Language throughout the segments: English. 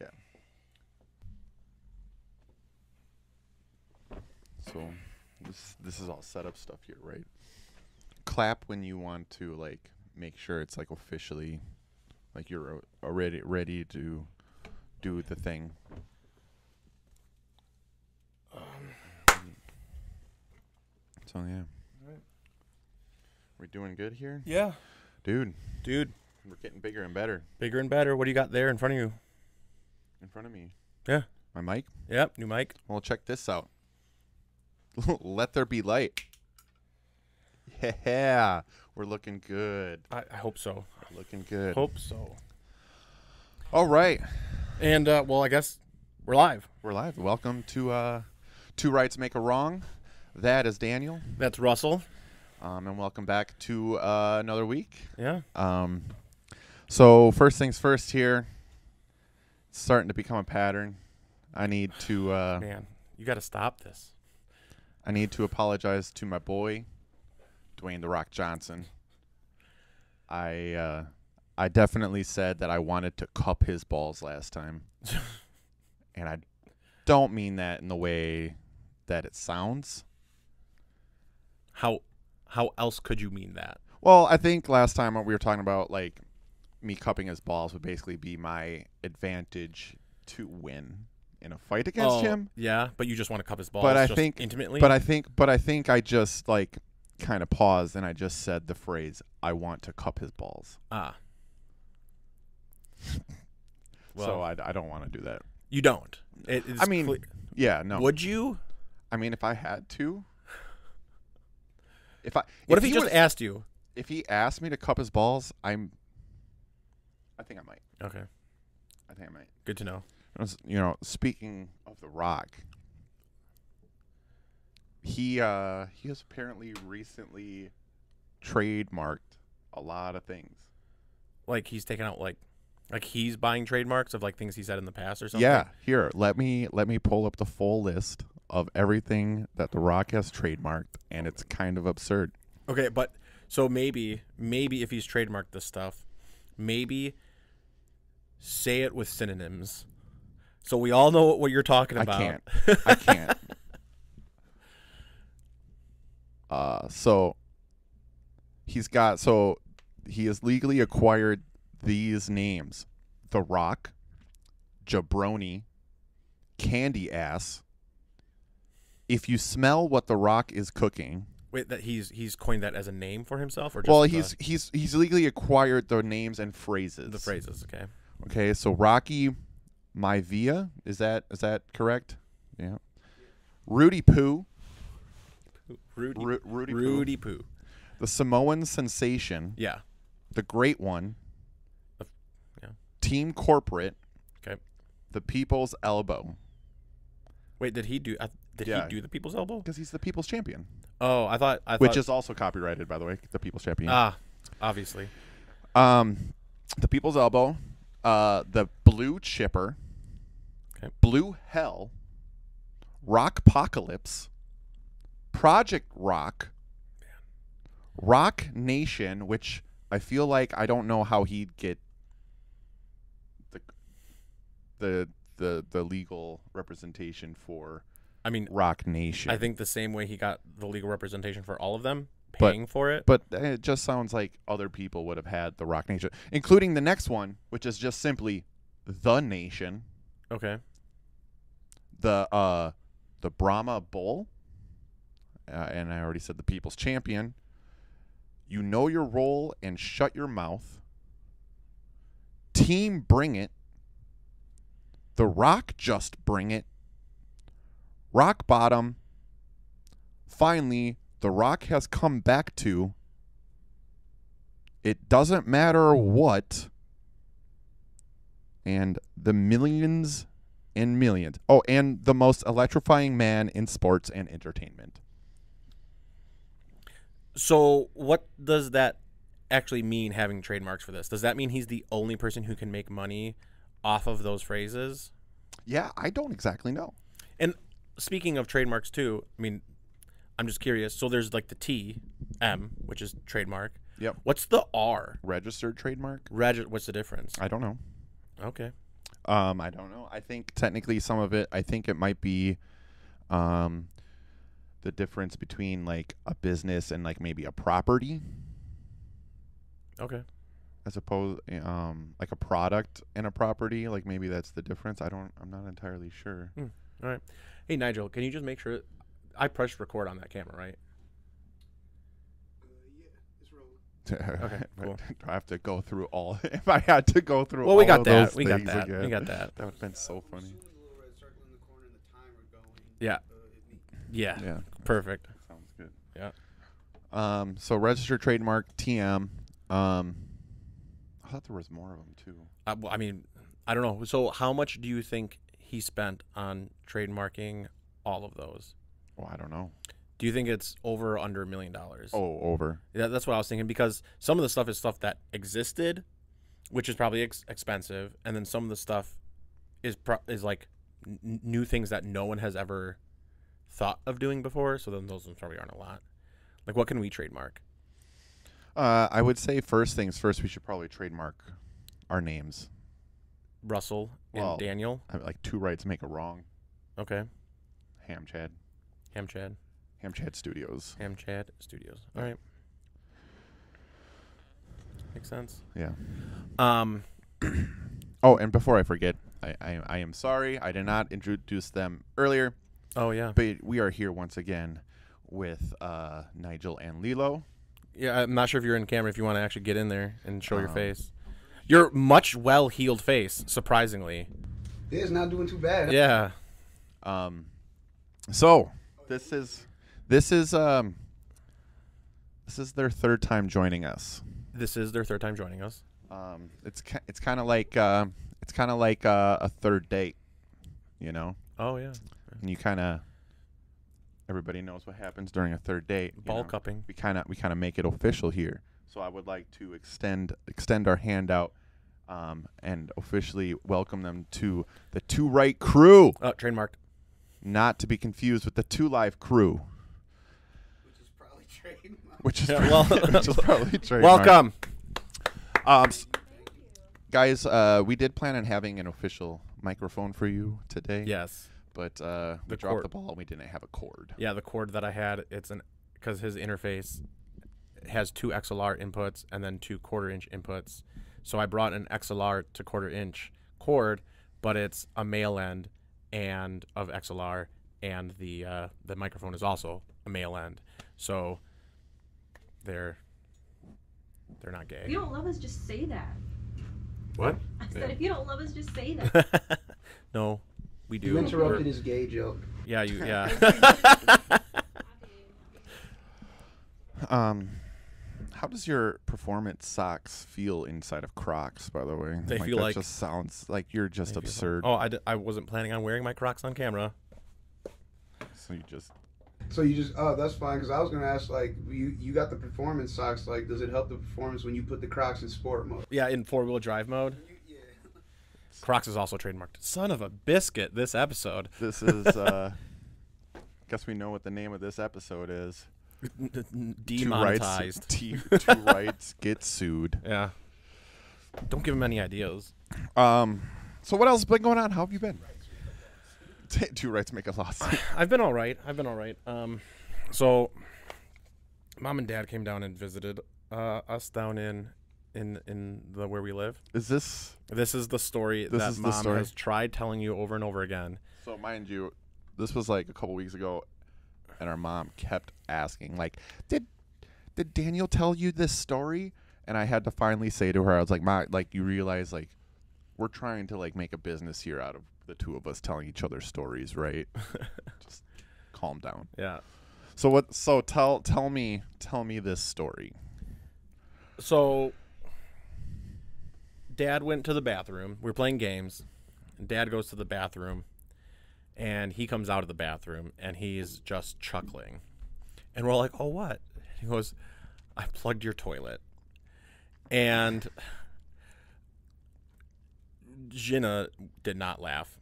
Yeah. So this this is all setup stuff here, right? Clap when you want to like make sure it's like officially like you're already ready to do the thing. Um. So yeah. We're doing good here, Yeah, dude. dude. We're getting bigger and better Bigger and better. What do you got there in front of you? In front of me. Yeah. My mic. Yep, new mic. Well, check this out. Let there be light. Yeah, we're looking good. I, I hope so. Looking good. Hope so. All right, And uh, well, I guess we're live. we're live. Welcome to uh, Two Rights Make a Wrong. That is Daniel, That's Russell. um, and welcome back to uh, another week. Yeah. Um, so first things first here. It's starting to become a pattern. I need to uh, Man, you got to stop this. I need to apologize to my boy, Dwayne the Rock Johnson. I uh, I definitely said that I wanted to cup his balls last time, and I don't mean that in the way that it sounds. How how else could you mean that? Well, I think last time we were talking about like me cupping his balls would basically be my advantage to win in a fight against Oh, him. Yeah, but you just want to cup his balls. But I just think- intimately. But I think, but I think I just like kind of paused and I just said the phrase, "I want to cup his balls." ah. Well, so I, I don't want to do that. you don't. It, it's I mean, cle- Yeah, no. would you? I mean, if I had to, if I What if, he, just was- asked you? if he asked me to cup his balls, I'm. I think I might. Okay, I think I might. good to know. You know, speaking of the Rock, he uh he has apparently recently trademarked a lot of things. Like he's taking out like, like he's buying trademarks of like things he said in the past or something. Yeah, here, let me let me pull up the full list of everything that the Rock has trademarked, and it's kind of absurd. Okay, but so maybe maybe if he's trademarked this stuff, maybe say it with synonyms, so we all know what you're talking about. I can't. I can't. Uh, so he's got so he has legally acquired these names: The Rock, Jabroni, Candy Ass. If you smell what The Rock is cooking, Wait, that he's he's coined that as a name for himself, or just well, the- he's he's he's legally acquired the names and phrases. the phrases. Okay, Okay, so Rocky Maivia, is that is that correct? Yeah. Roody Poo, Rudy Ru- Rudy, Poo, Roody Poo. the Samoan Sensation, Yeah. the Great One, The- yeah. Team Corporate, Okay. the People's Elbow, Wait, did he do? Uh, did Yeah. he do the People's Elbow? because he's the People's Champion, Oh, I thought. I which thought, is also copyrighted, by the way, the People's Champion. ah, obviously. Um, the People's Elbow, uh, the Blue Chipper, Okay. Blue Hell, Rock Apocalypse, Project Rock, Rock Nation, which I feel like I don't know how he'd get the the the the legal representation for I mean, Rock Nation. I think the same way he got the legal representation for all of them, But- paying for it. But it just sounds like other people would have had the Rock Nation, including the next one, which is just simply the Nation, Okay. the uh, the Brahma Bull, uh, and I already said the People's Champion. You know your role and shut your mouth. Team Bring It. The Rock Just Bring It. Rock Bottom. Finally, The Rock has come back to. It doesn't matter what. And the millions and millions. Oh, and the most electrifying man in sports and entertainment. So, what does that actually mean having trademarks for this? Does that mean he's the only person who can make money off of those phrases? Yeah, I don't exactly know. And speaking of trademarks too, I mean, I'm just curious. So there's like the T, M, which is trademark. Yep. What's the R? Registered trademark? Reg- what's the difference? I don't know. Okay. Um, I don't know. I think technically some of it. I think it might be, um, the difference between like a business and like maybe a property, Okay. as opposed um like a product and a property. Like maybe that's the difference. I don't. I'm not entirely sure. All right. Hey Nigel, can you just make sure I pressed record on that camera, right? okay, cool. Do I have to go through all? if I had to go through, Well, we got of that. We got that. again, We got that. that would have been so funny. Yeah. Yeah. Yeah. Perfect. Sounds good. Yeah. Um. So register trademark TM. Um. I thought there was more of them too. Uh, well, I mean, I don't know. So, how much do you think he spent on trademarking all of those? Well, I don't know. Do you think it's over or under a million dollars? Oh, over. Yeah, that's what I was thinking because some of the stuff is stuff that existed, which is probably ex- expensive, and then some of the stuff is pro- is like n- new things that no one has ever thought of doing before. So then those ones probably aren't a lot. Like, what can we trademark? Uh, I would say first things first. We should probably trademark our names. Russell and Well- Daniel. I mean, like two rights make a wrong. Okay. Ham Chad. Ham Chad. Ham Chad Studios. Ham Chad Studios. All right. Makes sense. Yeah. Um. Oh, and before I forget, I, I I am sorry I did not introduce them earlier, Oh yeah. but we are here once again with uh, Nigel and Lilo. Yeah. I'm not sure if you're in camera. If you want to actually get in there and show your Um, face. Your much well healed face, surprisingly. Yeah, it's not doing too bad. Yeah. Um, so this is this is um this is their third time joining us. This is their third time joining us. Um, it's ki- it's kind of like uh, it's kind of like uh, a third date, you know. Oh yeah. And you kind of everybody knows what happens during a third date. Ball know? cupping. We kind of we kind of make it official here. So I would like to extend extend our hand out um, and officially welcome them to the Two Right Crew, Oh, trademarked. Not to be confused with the Two Live Crew, Which is probably trademark. which is Yeah, well- which is probably trademarked. Welcome. Um, guys, uh, we did plan on having an official microphone for you today. Yes. But uh, we The dropped cord. the ball and we didn't have a cord. Yeah, the cord that I had, it's an because his interface has two XLR inputs and then two quarter inch inputs. So I brought an XLR to quarter inch cord, but it's a male end and of XLR, and the uh, the microphone is also a male end. So they're they're not gay. If gay. you don't love us, just say that. What? I said, Yeah. if you don't love us, just say that. no, we do. You interrupted We're- his gay joke. Yeah, you. Yeah. Um, how does your performance socks feel inside of Crocs? By the way, They feel that like- just sounds like you're just Maybe if I- absurd. Oh, I, d- I wasn't planning on wearing my Crocs on camera. So you just So you just oh that's fine because I was gonna ask like you you got the performance socks like does it help the performance when you put the Crocs in sport mode? Yeah, in four wheel drive mode. Crocs is also trademarked. Son of a biscuit! This episode. this is. uh Guess we know what the name of this episode is. Demonetized. Two rights, two, two rights get sued. Yeah. Don't give him any ideas. Um. So what else has been going on? How have you been? Two rights make a lawsuit. I've been all right. I've been all right. Um, so mom and dad came down and visited uh, us down in in in the where we live. Is this This is the story This that is the mom story. has tried telling you over and over again. so? Mind you, this was like a couple weeks ago, and our mom kept asking, like, "Did did Daniel tell you this story?" And I had to finally say to her, I was like, "Ma, like, you realize, like, we're trying to like make a business here out of the two of us telling each other stories, right? Just calm down." Yeah. So what? So tell tell me tell me this story. So dad went to the bathroom. We are playing games. And dad goes to the bathroom and he comes out of the bathroom and he's just chuckling. And we're like, "Oh, what?" He goes, "I plugged your toilet." And Jenna did not laugh.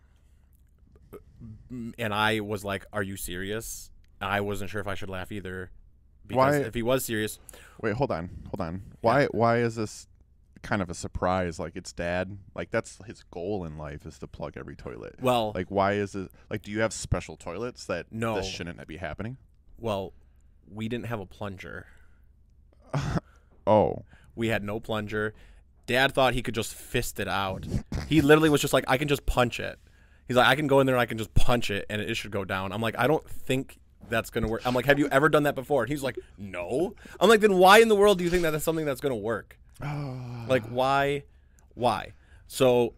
And I was like, "Are you serious?" I wasn't sure if I should laugh either because Why- if he was serious, Wait, hold on, hold on. Why why is this? Kind of a surprise. Like it's dad. Like that's his goal in life is to plug every toilet. Well, Like why is it? Like do you have special toilets that No. this shouldn't be happening? well, we didn't have a plunger. Oh, We had no plunger. Dad thought he could just fist it out. He literally was just like, I can just punch it. He's like, I can go in there and I can just punch it and it should go down. I'm like, I don't think that's gonna work. I'm like, have you ever done that before? And he's like, no. I'm like, then why in the world do you think that that's something that's gonna work? Like, why? Why? So,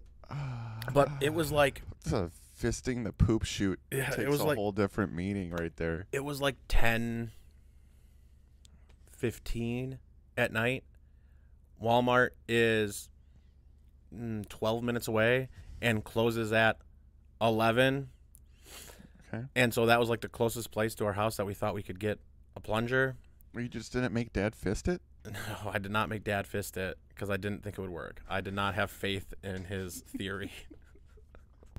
but it was like, a fisting the poop shoot. Yeah, it was a like- whole different meaning right there. it was like 10, 15 at night. Walmart is mm, 12 minutes away and closes at 11. Okay. And so that was like the closest place to our house that we thought we could get a plunger. You just didn't make dad fist it. No, I did not make dad fist it because I didn't think it would work. I did not have faith in his theory.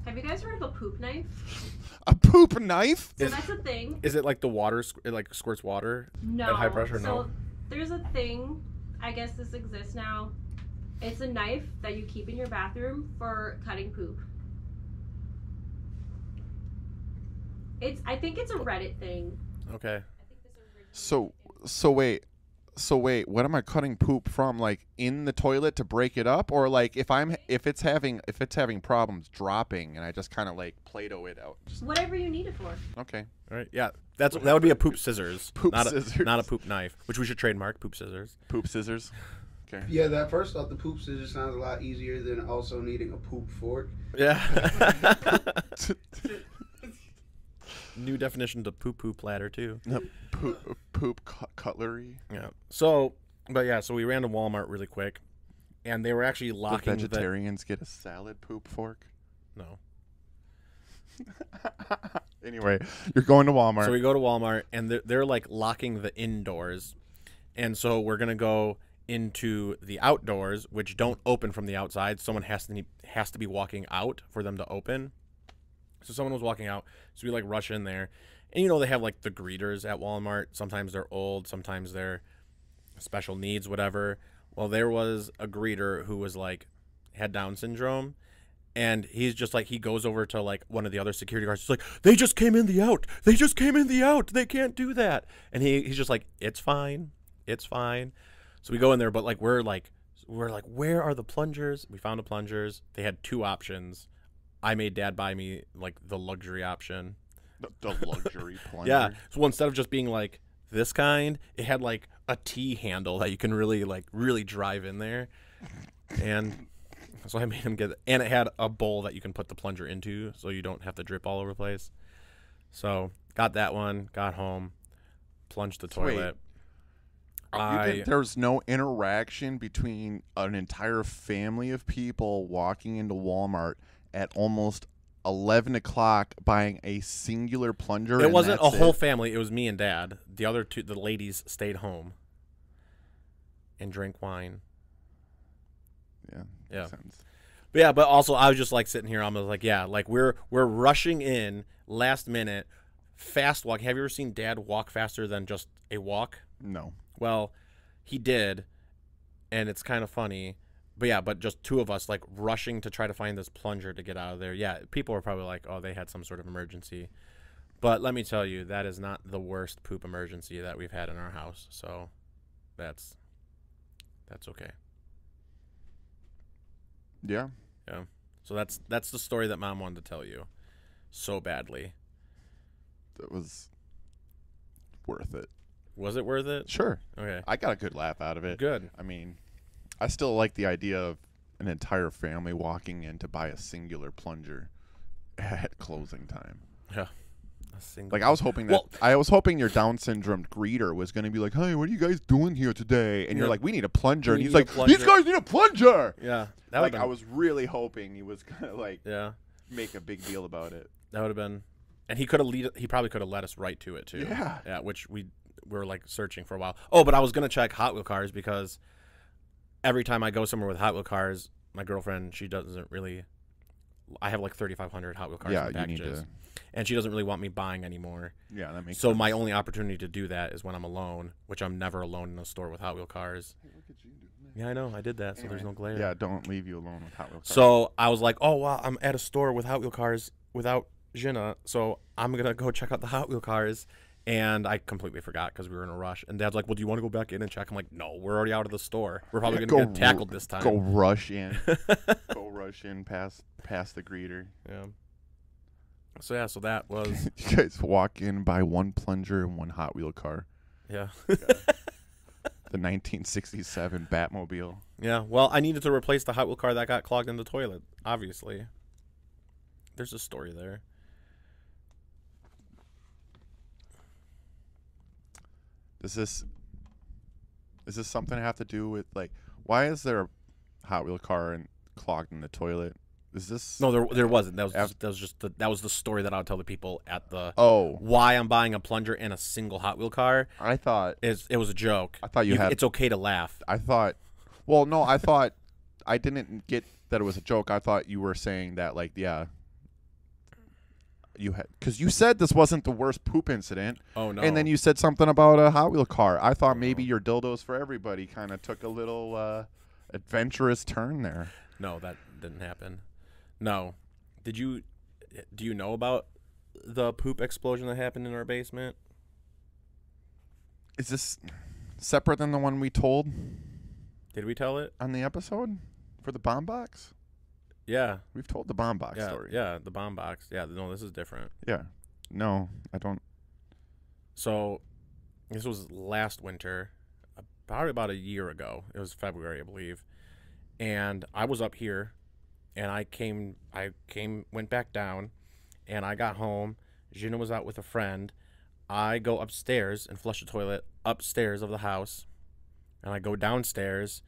Have you guys heard of a poop knife? A poop knife? So Is- that's a thing. Is it like the water, it like squirts water? No. high pressure, so no. there's a thing. I guess this exists now. It's a knife that you keep in your bathroom for cutting poop. It's. I think it's a oh. Reddit thing. Okay. I think this So so wait. So wait, what am I cutting poop from? Like in the toilet to break it up, or like if I'm if it's having if it's having problems dropping, and I just kind of like Play-Doh it out. Just, whatever you need it for. okay. All right. Yeah. That's that would be a poop scissors. Poop not scissors. A, not a poop knife, which we should trademark. Poop scissors. Poop scissors. Okay. Yeah, that first off, the poop scissors sounds a lot easier than also needing a poop fork. Yeah. New definition to poo poo platter too. poop uh, poop cu- cutlery. Yeah. So, but yeah, so we ran to Walmart really quick, and they were actually locking the vegetarians get a salad poop fork? no. anyway, you're going to Walmart. So we go to Walmart, and they're, they're like locking the indoors, and so we're gonna go into the outdoors, which don't open from the outside. Someone has to has to be walking out for them to open. So someone was walking out, so we like rush in there, and you know they have like the greeters at Walmart. Sometimes they're old, sometimes they're special needs, whatever. Well, there was a greeter who was like had Down syndrome, and he's just like he goes over to like one of the other security guards. He's like, "They just came in the out. They just came in the out. They can't do that." And he he's just like, "It's fine, it's fine." So we go in there, but like we're like we're like, "Where are the plungers?" We found the plungers. They had two options. I made Dad buy me like the luxury option. the, the luxury plunger. Yeah. So instead of just being like this kind, it had like a T handle that you can really like really drive in there. And so I made him get and it had a bowl that you can put the plunger into so you don't have to drip all over the place. So got that one, got home, plunged the So wait, toilet. Oh, you I there's no interaction between an entire family of people walking into Walmart at almost 11 o'clock buying a singular plunger. it wasn't a whole it? family, it was me and dad. The other two the ladies stayed home and drank wine. Yeah. Yeah. But yeah, but also I was just like sitting here. I was like, yeah, like we're we're rushing in last minute, fast walk. Have you ever seen Dad walk faster than just a walk? No. Well, he did, and it's kind of funny. But yeah, but just two of us like rushing to try to find this plunger to get out of there. Yeah, people are probably like, oh, they had some sort of emergency. But let me tell you, that is not the worst poop emergency that we've had in our house. So that's that's okay. Yeah. Yeah. So that's that's the story that mom wanted to tell you so badly. That was worth it. Was it worth it? Sure. Okay. I got a good laugh out of it. Good. I mean, I still like the idea of an entire family walking in to buy a singular plunger at closing time. Yeah. Like I was hoping that Well- I was hoping your Down syndrome greeter was going to be like, "Hey, what are you guys doing here today?" And you're like, "We need a plunger." And he's like, "These guys need a plunger." Yeah. Like would I was really hoping he was going to like Yeah. make a big deal about it. That would have been and he could have lead he probably could have led us right to it too. Yeah. Yeah, which we, we were like searching for a while. Oh, but I was going to check Hot Wheel cars because every time I go somewhere with Hot Wheel cars, my girlfriend, she doesn't really I have like 3500 Hot Wheel cars yeah, in you need packages to. and she doesn't really want me buying anymore. Yeah, that makes So sense. my only opportunity to do that is when I'm alone, which I'm never alone in a store with Hot Wheel cars. Hey, look at you Yeah, I know. I did that, so there's no glare. Yeah, don't leave you alone with Hot Wheel cars. So I was like, oh wow, I'm at a store with Hot Wheel cars without Jenna, so I'm gonna go check out the Hot Wheel cars. And I completely forgot because we were in a rush. And Dad's like, "Well, do you want to go back in and check?" I'm like, "No, we're already out of the store. We're probably Yeah, gonna go get tackled this time." go rush in, go rush in past past the greeter. yeah. So yeah, so that was you guys walk in, buy one plunger and one Hot Wheel car, yeah, the 1967 Batmobile. yeah. Well, I needed to replace the Hot Wheel car that got clogged in the toilet. Obviously, there's a story there. Does this is this something to have to do with like why is there a Hot Wheel car and clogged in the toilet? Is this No, there there wasn't. That was Af- just, that was just the, that was the story that I would tell the people at the Oh, why I'm buying a plunger and a single Hot Wheel car. I thought Is it was a joke. I thought you had- It's okay to laugh. I thought well, no, I thought I didn't get that it was a joke. I thought you were saying that like yeah, you had cuz you said this wasn't the worst poop incident. Oh no. And then you said something about a Hot Wheel car. I thought maybe your dildos for everybody kind of took a little uh, adventurous turn there. No, that didn't happen. No. Did you do you know about the poop explosion that happened in our basement? Is this separate than the one we told Did we tell it? on the episode for the bomb box? Yeah. We've told the bomb box Yeah. story. Yeah, the bomb box. Yeah, no, this is different. Yeah. No, I don't. So this was last winter, probably about a year ago. It was February, I believe. And I was up here and I came I came went back down and I got home. Gina was out with a friend. I go upstairs and flush the toilet upstairs of the house. And I go downstairs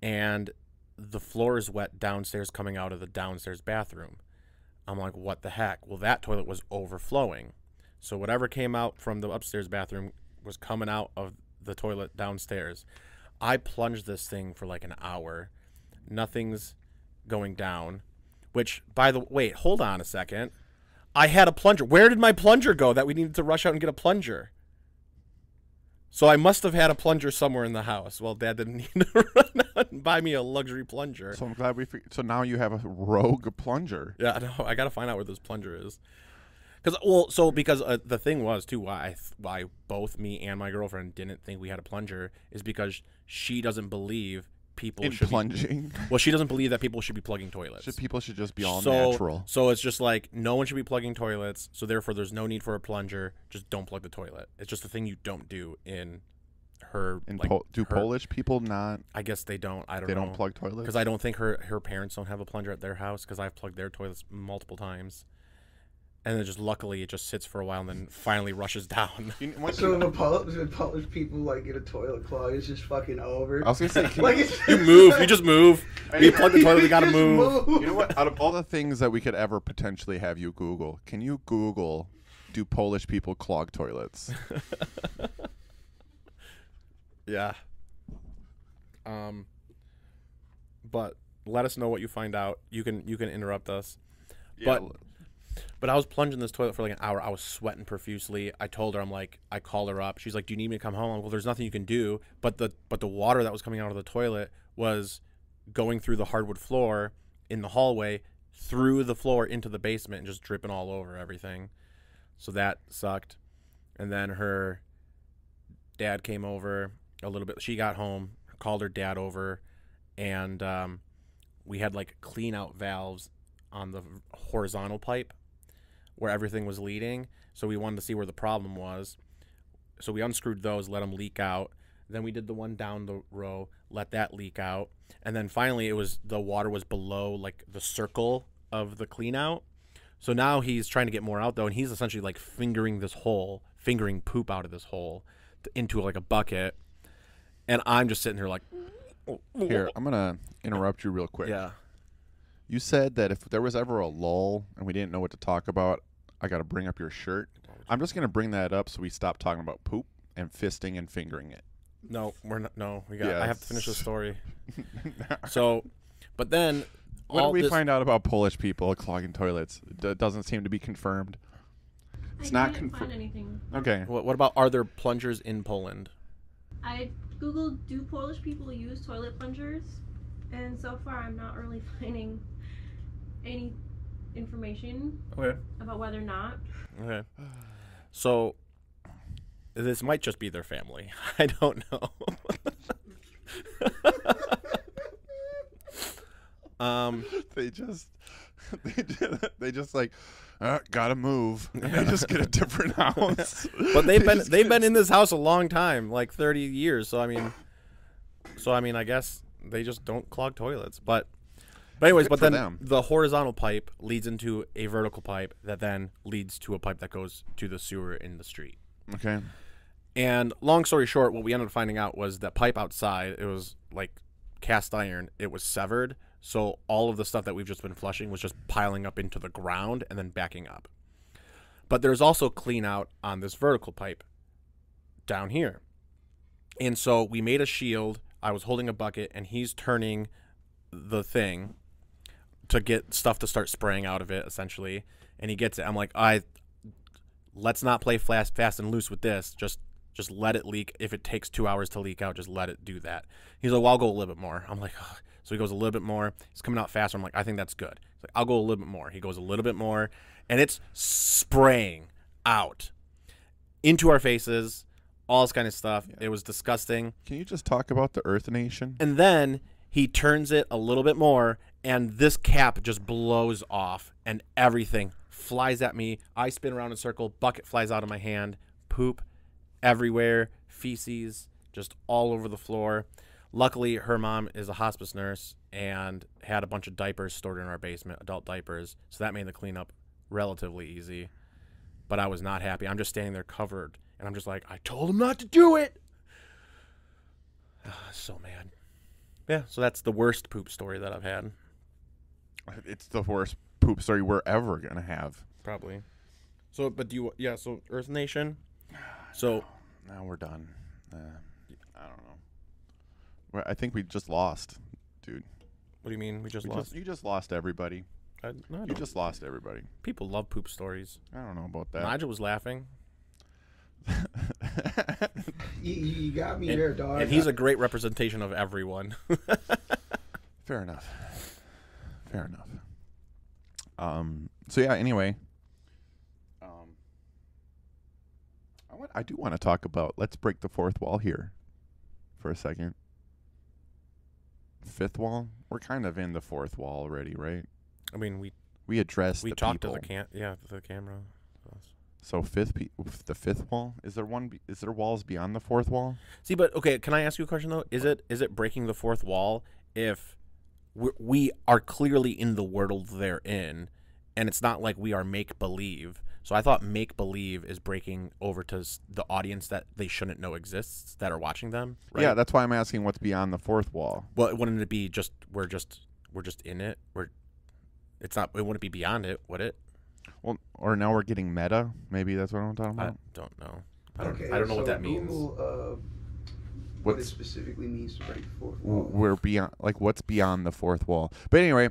and the floor is wet downstairs coming out of the downstairs bathroom. I'm like, what the heck? Well, that toilet was overflowing. So whatever came out from the upstairs bathroom was coming out of the toilet downstairs. I plunged this thing for like an hour. Nothing's going down. Which, by the wait, hold on a second. I had a plunger. Where did my plunger go that we needed to rush out and get a plunger? So I must have had a plunger somewhere in the house. Well, Dad didn't need to run out and buy me a luxury plunger. So I'm glad we. So now you have a rogue plunger. Yeah, no, I gotta find out where this plunger is. Cause well, so because uh, the thing was too why I th- why both me and my girlfriend didn't think we had a plunger is because she doesn't believe people In should be, plunging, well she doesn't believe that people should be plugging toilets. should, people should just be all so, natural. So it's just like no one should be plugging toilets. So therefore, there's no need for a plunger. Just don't plug the toilet. It's just a thing you don't do in her. In like, do her- Polish people not? I guess they don't. I don't. They know. don't plug toilets. because I don't think her her parents don't have a plunger at their house because I've plugged their toilets multiple times, and then just luckily it just sits for a while and then finally rushes down. You- So if, a Polish, if Polish people like get a toilet clog, it's just fucking over. I was gonna say, can like you- you move, you just move. You plug the toilet, we gotta Just move. You know what? Out of all the things that we could ever potentially have you Google, can you Google do Polish people clog toilets? Yeah. Um. But let us know what you find out. You can you can interrupt us. But- But I was plunging this toilet for like an hour. I was sweating profusely. I told her, I'm like, I called her up. She's like, Do you need me to come home? I'm like, well, there's nothing you can do. But the but the water that was coming out of the toilet was going through the hardwood floor in the hallway, through the floor into the basement, and just dripping all over everything. So that sucked. And then her dad came over a little bit. She got home, called her dad over, and um, we had like clean out valves on the horizontal pipe where everything was leading. So we wanted to see where the problem was. So we unscrewed those, let them leak out. Then we did the one down the row, let that leak out. And then finally it was the water was below like the circle of the clean out. So now he's trying to get more out though, and he's essentially like fingering this hole, fingering poop out of this hole into like a bucket. And I'm just sitting here like, Here, I'm gonna interrupt you real quick. yeah, You said that if there was ever a lull and we didn't know what to talk about, I got to bring up your shirt. I'm just gonna bring that up so we stop talking about poop and fisting and fingering it. no, we're not. No, we got. I have to finish the story. So, but then What all did we find out about Polish people clogging toilets? It doesn't seem to be confirmed. It's I not didn't find anything. Okay. What, what about are there plungers in Poland? I googled do Polish people use toilet plungers? And so far, I'm not really finding any information Okay. about whether or not. Okay. So this might just be their family. I don't know. um they just they just, they just like uh, gotta move. And they just get a different house. but they've They been they've get- been in this house a long time, like 30 years. So I mean so I mean I guess they just don't clog toilets. But but anyways, Good but then them. the horizontal pipe leads into a vertical pipe that then leads to a pipe that goes to the sewer in the street. Okay. And long story short, what we ended up finding out was that pipe outside, it was like cast iron, it was severed. So all of the stuff that we've just been flushing was just piling up into the ground and then backing up. But there's also clean out on this vertical pipe down here. And so we made a shield. I was holding a bucket and he's turning the thing to get stuff to start spraying out of it essentially. And he gets it. I'm like, I let's not play fast fast and loose with this. Just just let it leak. If it takes two hours to leak out, just let it do that. He's like, well, I'll go a little bit more. I'm like, Ugh. so he goes a little bit more. He's coming out faster. I'm like, I think that's good. He's like, I'll go a little bit more. He goes a little bit more, and it's spraying out into our faces, all this kind of stuff. It was disgusting. Can you just talk about the Earth Nation? And then he turns it a little bit more, and this cap just blows off, and everything flies at me. I spin around in a circle, bucket flies out of my hand, poop everywhere, feces just all over the floor. Luckily, her mom is a hospice nurse and had a bunch of diapers stored in our basement, adult diapers, so that made the cleanup relatively easy. But I was not happy. I'm just standing there covered, and I'm just like, I told him not to do it. so mad. Yeah, so that's the worst poop story that I've had, It's the worst poop story we're ever gonna have. probably. So, but do you? Yeah. So, Earth Nation. So, Now we're done. Uh, I don't know. Well, I think we just lost, dude. what do you mean? We just We lost. just, you just lost everybody. I, no, I You just lost everybody. People love poop stories. I don't know about that. Nigel was laughing, You, you you got me and, there, dog. and he's a great representation of everyone. Fair enough. Fair enough. Um. So yeah. Anyway. Um. I want. I do want to talk about. Let's break the fourth wall here, for a second. Fifth wall. We're kind of in the fourth wall already, right? I mean, we We addressed we the talked people. to the can yeah the camera. So fifth, pe- the fifth wall. Is there one? Be- is there walls beyond the fourth wall? See, but okay, can I ask you a question though? Is it is it breaking the fourth wall if we we are clearly in the world they're in, and it's not like we are make believe. So I thought make believe is breaking over to the audience that they shouldn't know exists that are watching them. Right? Yeah, that's why I'm asking what's beyond the fourth wall. Well, wouldn't it be just we're just we're just in it? We're it's not. It wouldn't be beyond it, would it? Well, or now we're getting meta. Maybe that's what I'm talking I about. don't know. I don't. okay, I don't know what that means. Google, uh, what it specifically means to break the fourth wall. we're beyond like what's beyond the fourth wall. But anyway,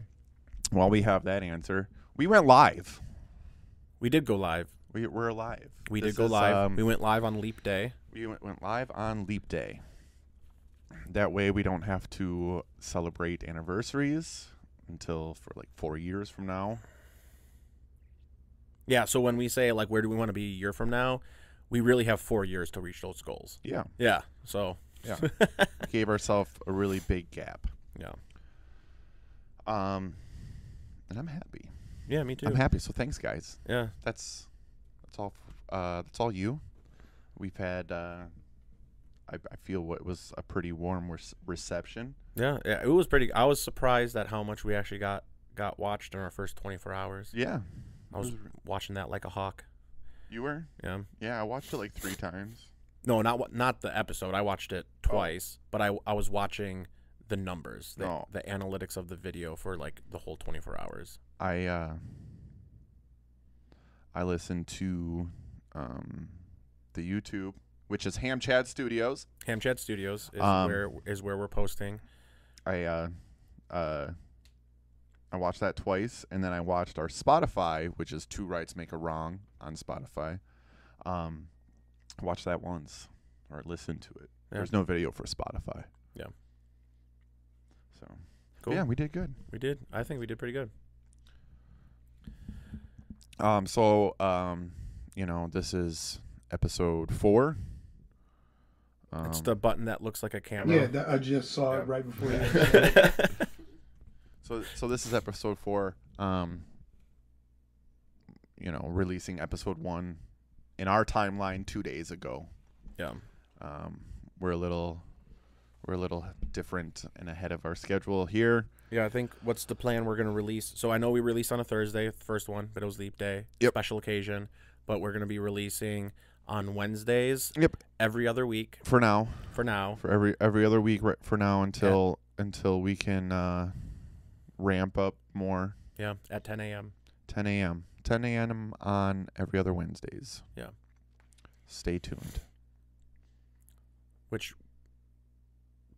while we have that answer, we went live. We did go live. We we're live. We This did go is, live. um, we went live on Leap Day. we went, went live on Leap Day. That way, we don't have to celebrate anniversaries until for like four years from now. Yeah. So when we say like where do we want to be a year from now, we really have four years to reach those goals. Yeah, Yeah. So yeah. Gave ourselves a really big gap. yeah. Um, and I'm happy. Yeah. Me too. I'm happy. So thanks, guys. Yeah. That's that's all. Uh, that's all you. We've had. Uh, I, I feel what was a pretty warm rec- reception. Yeah. Yeah. It was pretty. I was surprised at how much we actually got got watched in our first 24 hours. Yeah, I was was- watching that like a hawk. you were. Yeah. Yeah, I watched it like three times. No, not not the episode. I watched it twice, but I I was watching the numbers, the, Oh. the analytics of the video for like the whole 24 hours. I uh, I listened to um, the YouTube, which is Ham Chad Studios. Ham Chad Studios is Um, where is where we're posting. I uh, uh, I watched that twice, and then I watched our Spotify, which is Two Rights Make a Wrong on Spotify. Um, I watched that once, or listen to it. There's no video for Spotify. Yeah. So Cool. yeah, we did good. we did. I think we did pretty good. Um, so um, you know, this is episode four. Um, it's the button that looks like a camera. Yeah, that, I just saw Yeah. it right before you. so so this is episode four. Um, you know, releasing episode one in our timeline two days ago. yeah. Um, we're a little we're a little different and ahead of our schedule here. Yeah, I think what's the plan we're going to release? So I know we released on a Thursday, the first one, but it was Leap Day, Yep. special occasion. But we're going to be releasing on Wednesdays Yep. every other week For now, for now. for every every other week right, for now until until we can uh, ramp up more. Yeah, at 10 a.m. 10 a.m. 10 a.m. on every other Wednesdays. Yeah. Stay tuned. which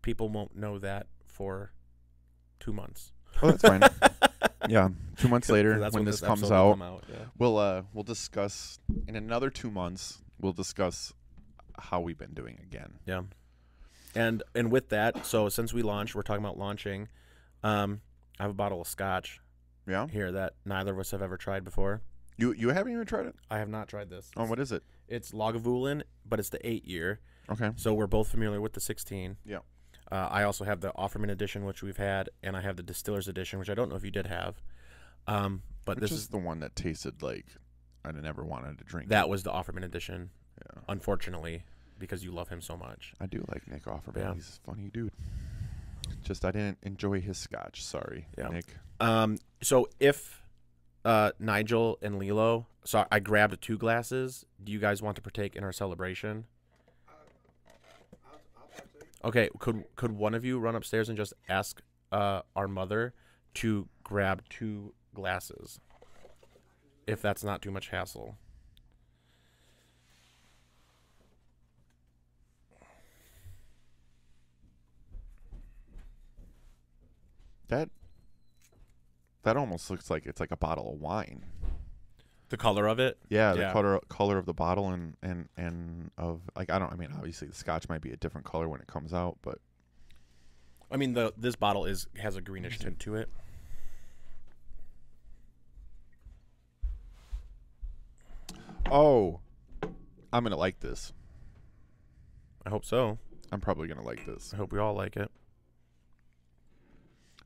people won't know that for two months. Oh, that's fine. yeah, two months later that's when this comes out, come out, yeah. we'll uh we'll discuss in another two months. We'll discuss how we've been doing again. Yeah. And and with that, so since we launched, we're talking about launching. Um, I have a bottle of scotch Yeah. here that neither of us have ever tried before. You you haven't even tried it? I have not tried this. Oh, what is it? It's Lagavulin, but it's the eight year. Okay. So we're both familiar with the 16. Yeah. Uh, I also have the Offerman edition, which we've had, and I have the Distillers edition, which I don't know if you did have. Um, but Which this is is the one that tasted like I never wanted to drink. that was the Offerman edition, Yeah. unfortunately, because you love him so much. I do like Nick Offerman. Yeah. He's a funny dude. Just I didn't enjoy his scotch. Sorry, Yeah. Nick. Um, so if uh, Nigel and Lilo, so I grabbed two glasses. Do you guys want to partake in our celebration? Okay, could could one of you run upstairs and just ask uh, our mother to grab two glasses, if that's not too much hassle? That that almost looks like it's like a bottle of wine. The color of it. Yeah, the Yeah. color color of the bottle and and and of like I don't I mean obviously the scotch might be a different color when it comes out, but I mean, the this bottle is has a greenish tint to it. oh, I'm gonna like this. I hope so. I'm probably gonna like this. I hope we all like it.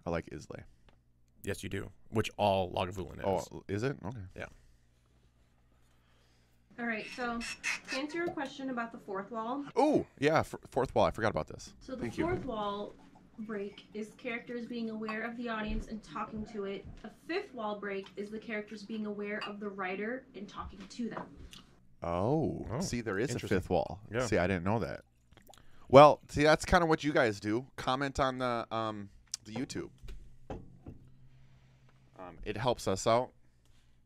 I like Islay. Yes, you do. Which all Lagavulin is. Oh, is it? Okay. Yeah. All right, so to answer your question about the fourth wall, Oh, yeah, f- fourth wall. I forgot about this. so the Thank you. fourth wall break is characters being aware of the audience and talking to it. A fifth wall break is the characters being aware of the writer and talking to them. Oh, Oh, see, there is a fifth wall. Yeah. See, I didn't know that. Well, see, that's kind of what you guys do. Comment on the um the YouTube. Um, it helps us out.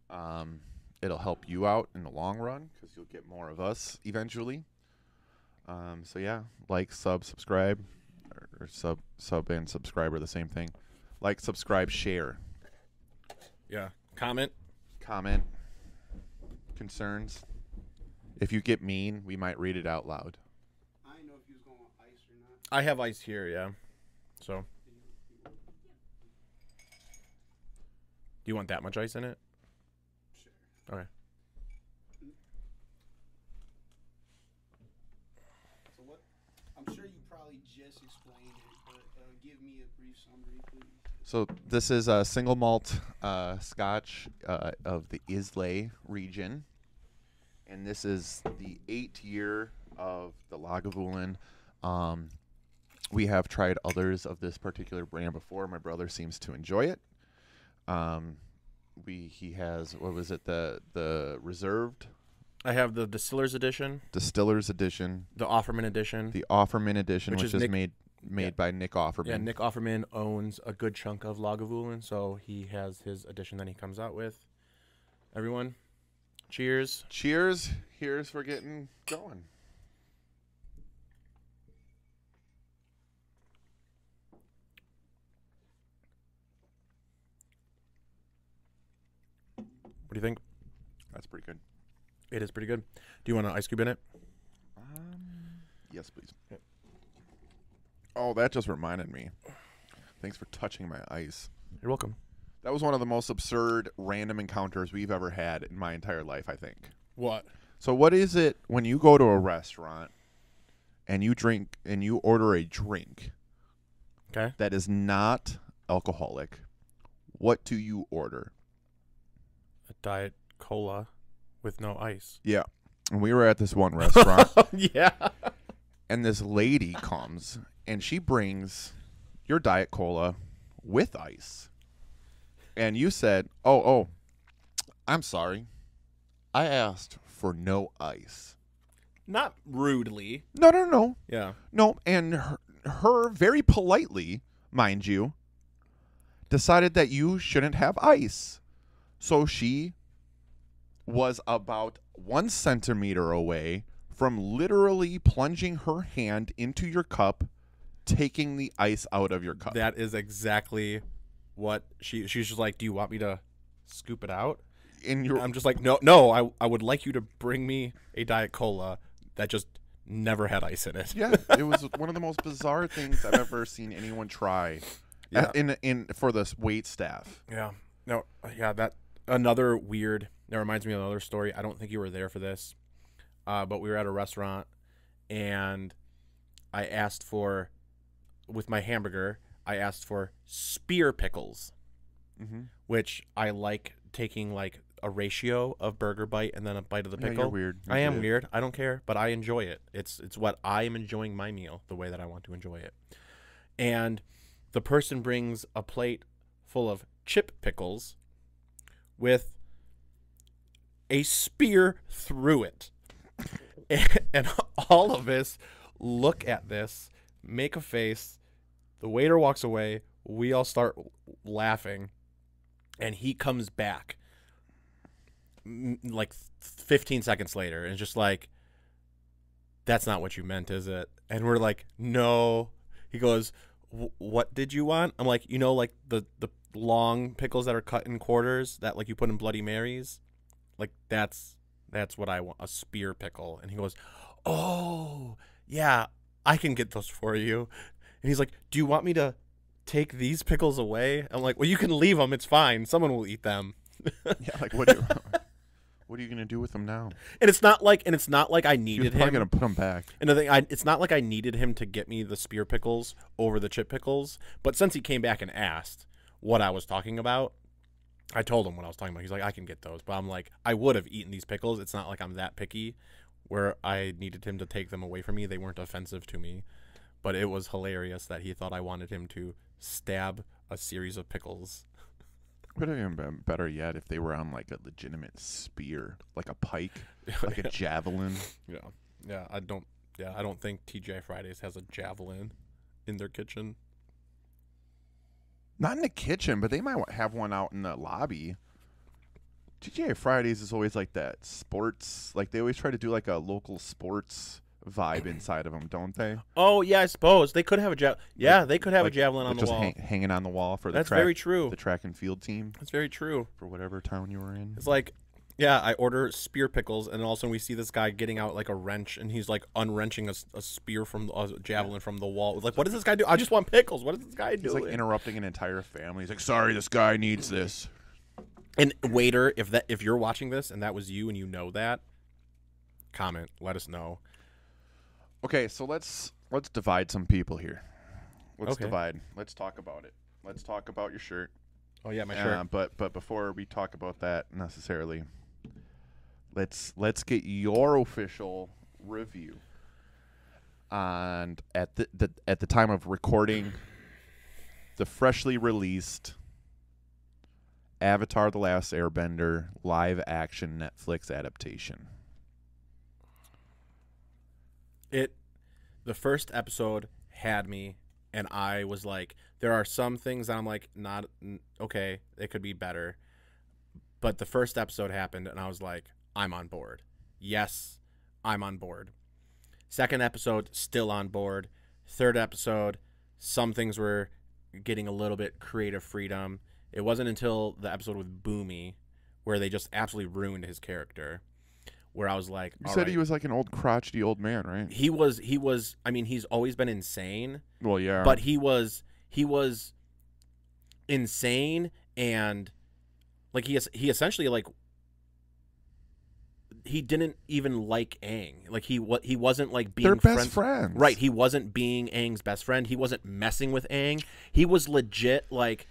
Um, it'll help you out in the long run because you'll get more of us eventually. Um, so yeah, like, sub, subscribe, or, or sub, sub and subscribe are the same thing. Like, subscribe, share, Yeah. Comment. comment, concerns. If you get mean, we might read it out loud. I know if you was going ice or not. I have ice here, yeah. So. Do you want that much ice in it? Sure. Okay. So what? I'm sure you probably just explained it, but uh, give me a brief summary, please. So this is a single malt uh, Scotch uh, of the Islay region, and this is the eighth year of the Lagavulin. Um, we have tried others of this particular brand before. My brother seems to enjoy it. Um, we he has what was it the the reserved I have the Distillers Edition, distillers edition, the Offerman Edition. the Offerman edition, Which which, is Nick- made made yeah. by Nick Offerman. yeah, Nick Offerman owns a good chunk of Lagavulin, so he has his edition that he comes out with. Everyone, cheers. Cheers! Here's for getting going. What do you think? That's pretty good. It is pretty good. Do you want an ice cube in it? Um, yes, please. Oh, that just reminded me. Thanks for touching my ice. You're welcome. That was one of the most absurd random encounters we've ever had in my entire life, I think. What? So what is it when you go to a restaurant and you drink and you order a drink Okay. that is not alcoholic? What do you order? Diet cola with no ice. Yeah. And we were at this one restaurant yeah. and this lady comes and she brings your diet cola with ice. And you said, "Oh, oh, I'm sorry. I asked for no ice." Not rudely. No, no, no. Yeah. No, and her, her very politely, mind you, decided that you shouldn't have ice. So she was about one centimeter away from literally plunging her hand into your cup, taking the ice out of your cup. That is exactly what she she's just like, "Do you want me to scoop it out?" in your I'm just like, "No, no, I I would like you to bring me a diet cola that just never had ice in it." yeah, it was one of the most bizarre things I've ever seen anyone try. Yeah. Uh, in in for the wait staff. Yeah. No, yeah, that another weird that reminds me of another story. I don't think you were there for this. Uh, but we were at a restaurant and I asked for with my hamburger, I asked for spear pickles, Mm-hmm. which I like taking like a ratio of burger bite and then a bite of the Yeah, pickle. you're weird. I am did. weird. I don't care, but I enjoy it. It's it's what I am enjoying my meal the way that I want to enjoy it. And the person brings a plate full of chip pickles with a spear through it. and all of us look at this, make a face. The waiter walks away. We all start laughing. And he comes back like 15 seconds later and just like that's not what you meant is it and we're like no he goes "Wh- what did you want? I'm like you know like the the long pickles that are cut in quarters that like you put in bloody marys? Like that's that's what i want a spear pickle. And he goes oh yeah i can get those for you. And he's like do you want me to take these pickles away? I'm like well you can leave them it's fine someone will eat them. Yeah, like what? Do you, what are you gonna do with them now? and it's not like and it's not like i needed him gonna put them back. And the thing, I, it's not like I needed him to get me the spear pickles over the chip pickles, but since he came back and asked what I was talking about, I told him what I was talking about. He's like, I can get those, but I'm like, I would have eaten these pickles. It's not like I'm that picky, where I needed him to take them away from me. They weren't offensive to me, but it was hilarious that he thought I wanted him to stab a series of pickles. Would have even been better yet if they were on like a legitimate spear, like a pike, like a javelin. yeah, yeah. I don't, yeah, I don't think TGI Fridays has a javelin in their kitchen. Not in the kitchen, but they might have one out in the lobby. TGI Fridays is always like that sports, like they always try to do like a local sports vibe inside of them, don't they? Oh yeah, I suppose they could have a jav. Yeah, they could have like- a javelin on the wall. hang, hanging on the wall for the That's track, very true. the track and field team That's very true. for whatever town you were in. It's like, yeah, I order spear pickles, and all of a sudden we see this guy getting out like a wrench, and he's like unwrenching a spear from a javelin from the wall. Like, what does this guy do? I just want pickles. What is this guy He's doing? like interrupting an entire family. He's like, "Sorry, this guy needs this." and waiter, if that if you're watching this and that was you and you know that, comment. Let us know. Okay, so let's let's divide some people here. Let's Okay. divide. Let's talk about it. Let's talk about your shirt. Oh yeah, my Uh, shirt. but but before we talk about that necessarily, let's let's get your official review. And at the, the at the time of recording, the freshly released Avatar: The Last Airbender live action Netflix adaptation. it the first episode had me and i was like there are some things that i'm like not okay it could be better. But the first episode happened and i was like i'm on board. Yes i'm on board. Second episode still on board. Third episode some things were getting a little bit creative freedom. It wasn't until the episode with Bumi where they just absolutely ruined his character where I was like, You said right. he was like an old crotchety old man, right? he was he was I mean he's always been insane, Well, yeah. but he was he was insane and like he he essentially like he didn't even like Aang. Like he what he wasn't like being they're best friends- friends. Right, he wasn't being Aang's best friend. He wasn't messing with Aang. He was legit like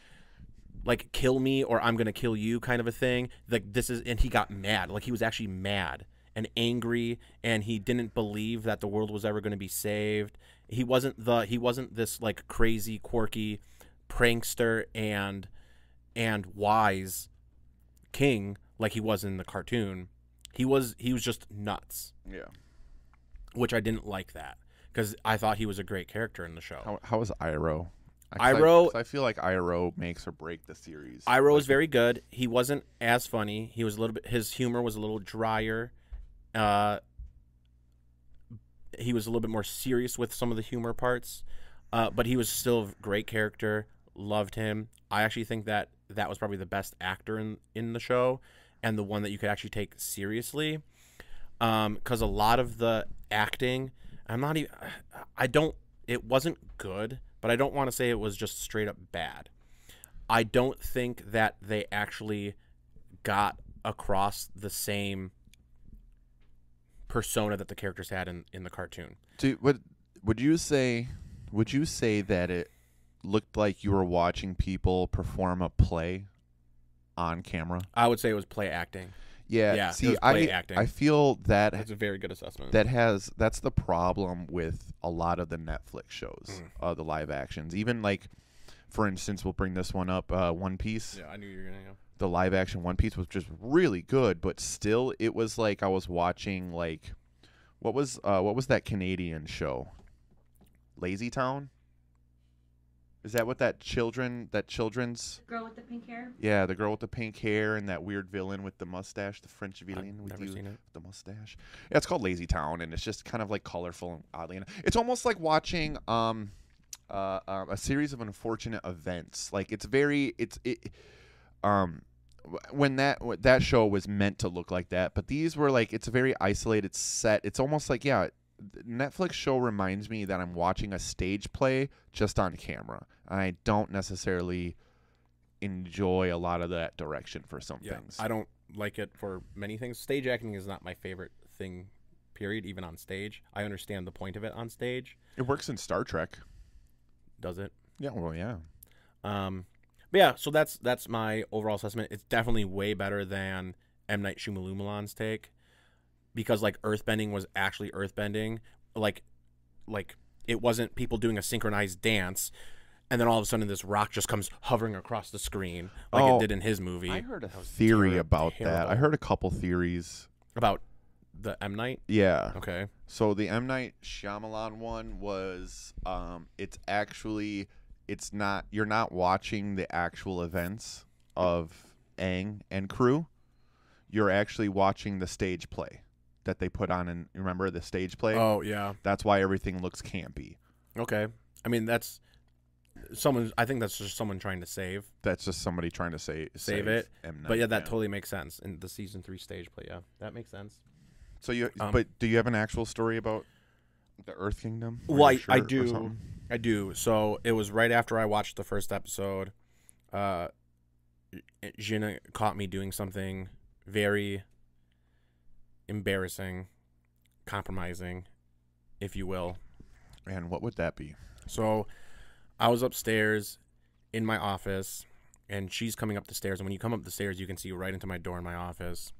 like kill me or I'm going to kill you kind of a thing. Like this is and he got mad. Like he was actually mad and angry and he didn't believe that the world was ever going to be saved. He wasn't the he wasn't this like crazy quirky prankster and and wise king like he was in the cartoon. He was he was just nuts, Yeah. which I didn't like that because I thought he was a great character in the show. How how was Iroh? I- I- I feel like Iroh makes or break the series. Iroh was Like, very good. He wasn't as funny. He was a little bit. His humor was a little drier. Uh, he was a little bit more serious with some of the humor parts, uh, but he was still a great character. Loved him. I actually think that that was probably the best actor in in the show, and the one that you could actually take seriously. Because a lot of the acting, I'm not even. I don't. It wasn't good, but I don't want to say it was just straight up bad. I don't think that they actually got across the same persona that the characters had in, in the cartoon. Do, would would you say would you say that it looked like you were watching people perform a play on camera? I would say it was play acting. Yeah. Yeah, see, I acting. I feel that That's a very good assessment. that has that's the problem with a lot of the Netflix shows, Mm. uh, the live actions. Even like, for instance, we'll bring this one up. Uh, One Piece, yeah, I knew you were gonna. Go. The live action One Piece was just really good, but still, it was like I was watching like, what was uh, what was that Canadian show? Lazy Town. Is that what that children that children's? Girl with the pink hair. Yeah, the girl with the pink hair and that weird villain with the mustache, the French I've villain with never you seen it. the mustache. Yeah, it's called Lazy Town, and it's just kind of like colorful and oddly. enough. It's almost like watching um, uh, uh, a series of unfortunate events. Like it's very it's it, um, w- when that that show was meant to look like that, but these were like it's a very isolated set. It's almost like yeah. Netflix show reminds me that I'm watching a stage play just on camera. I don't necessarily enjoy a lot of that direction for some Yeah, things. I don't like it for many things. Stage acting is not my favorite thing. Period. Even on stage, I understand the point of it on stage. it works in Star Trek. Does it? Yeah, well, yeah. Um, but yeah, so that's that's my overall assessment. It's definitely way better than M Night Shyamalan's take, because like Earthbending was actually Earthbending, like like it wasn't people doing a synchronized dance, and then all of a sudden this rock just comes hovering across the screen like Oh, it did in his movie. I heard a theory terri- about that. I heard a couple theories. about the M Night. Yeah. Okay, So the M Night Shyamalan one was, um, it's actually, it's not. You're not watching the actual events of Aang and crew. You're actually watching the stage play that they put on. And remember the stage play? oh yeah, That's why everything looks campy. okay. I mean that's someone. I think that's just someone trying to save. That's just somebody trying to say Save it. M. Night, But yeah, that totally makes sense in the season three stage play. Yeah, that makes sense. So you, um, but do you have an actual story about the Earth Kingdom? Well, I- I shirt or do. I do. So it was right after I watched the first episode. Uh, Gina caught me doing something very embarrassing, compromising, if you will. And what would that be? So I was upstairs in my office, and she's coming up the stairs. And when you come up the stairs, you can see right into my door in my office.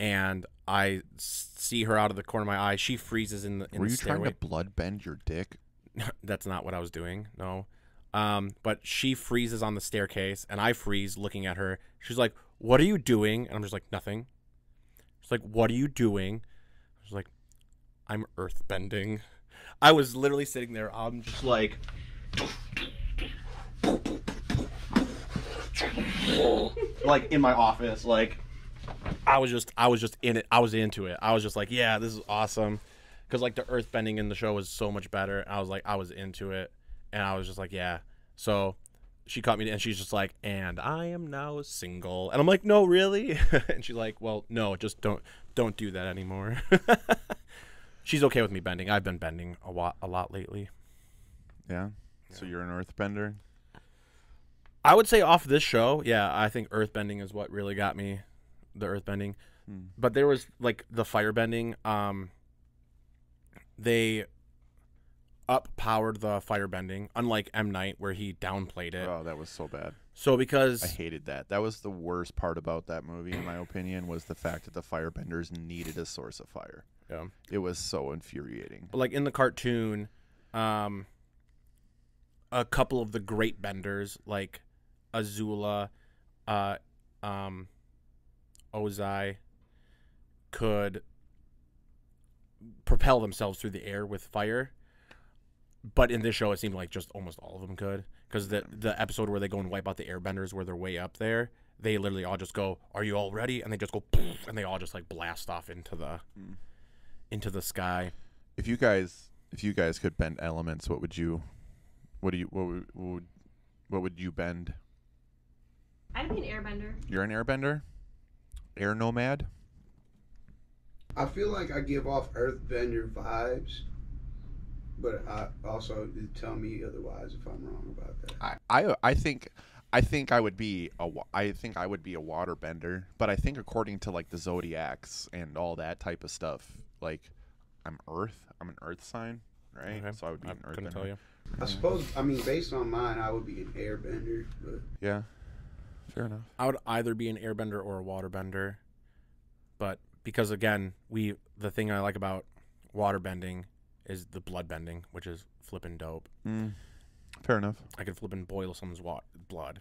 And I see her out of the corner of my eye. She freezes in the in Were the you stairway. trying to blood bend your dick? That's not what I was doing. No. Um, but she freezes on the staircase, and I freeze looking at her. She's like, "What are you doing?" And I'm just like, "Nothing." She's like, "What are you doing?" I was like, "I'm earthbending." I was literally sitting there. I'm just like, like in my office, like I was just, I was just in it. I was into it. I was just like, "Yeah, this is awesome." Because like the earth bending in the show was so much better. I was like, I was into it, and I was just like, yeah. So she caught me, and she's just like, and I am now single, and I'm like, no, really? and she's like, well, no, just don't, don't do that anymore. She's okay with me bending. I've been bending a lot, a lot lately. Yeah. So you're an earth bender. I would say off this show, yeah, I think earthbending is what really got me, the earthbending. Hmm. But there was like the firebending. Um, they up powered the firebending, unlike M Night where he downplayed it. Oh, that was so bad. So because I hated that. That was the worst part about that movie, in my opinion, was the fact that the firebenders needed a source of fire. Yeah. It was so infuriating. But like in the cartoon, um, a couple of the great benders like Azula, uh, um, Ozai could propel themselves through the air with fire. But in this show, it seemed like just almost all of them could, because the the episode where they go and wipe out the airbenders where they're way up there, they literally all just go, "Are you all ready?" and they just go, and they all just like blast off into the into the sky. If you guys, if you guys could bend elements, what would you, what do you, what would, what would, what would you bend? I'd be an airbender. You're an airbender, air nomad. I feel like I give off Earthbender vibes, but I also tell me otherwise if I'm wrong about that. I, I, I think, I think I would be a I think I would be a waterbender, but I think according to like the zodiacs and all that type of stuff, like I'm Earth, I'm an Earth sign, right? Okay. So I would be I an Earth. couldn't tell you. I suppose I mean based on mine, I would be an Airbender, but Yeah, fair enough. I would either be an airbender or a waterbender, but because again, we the thing I like about waterbending is the blood bending, which is flipping dope. Mm, fair enough. I could flip and boil someone's wa- blood,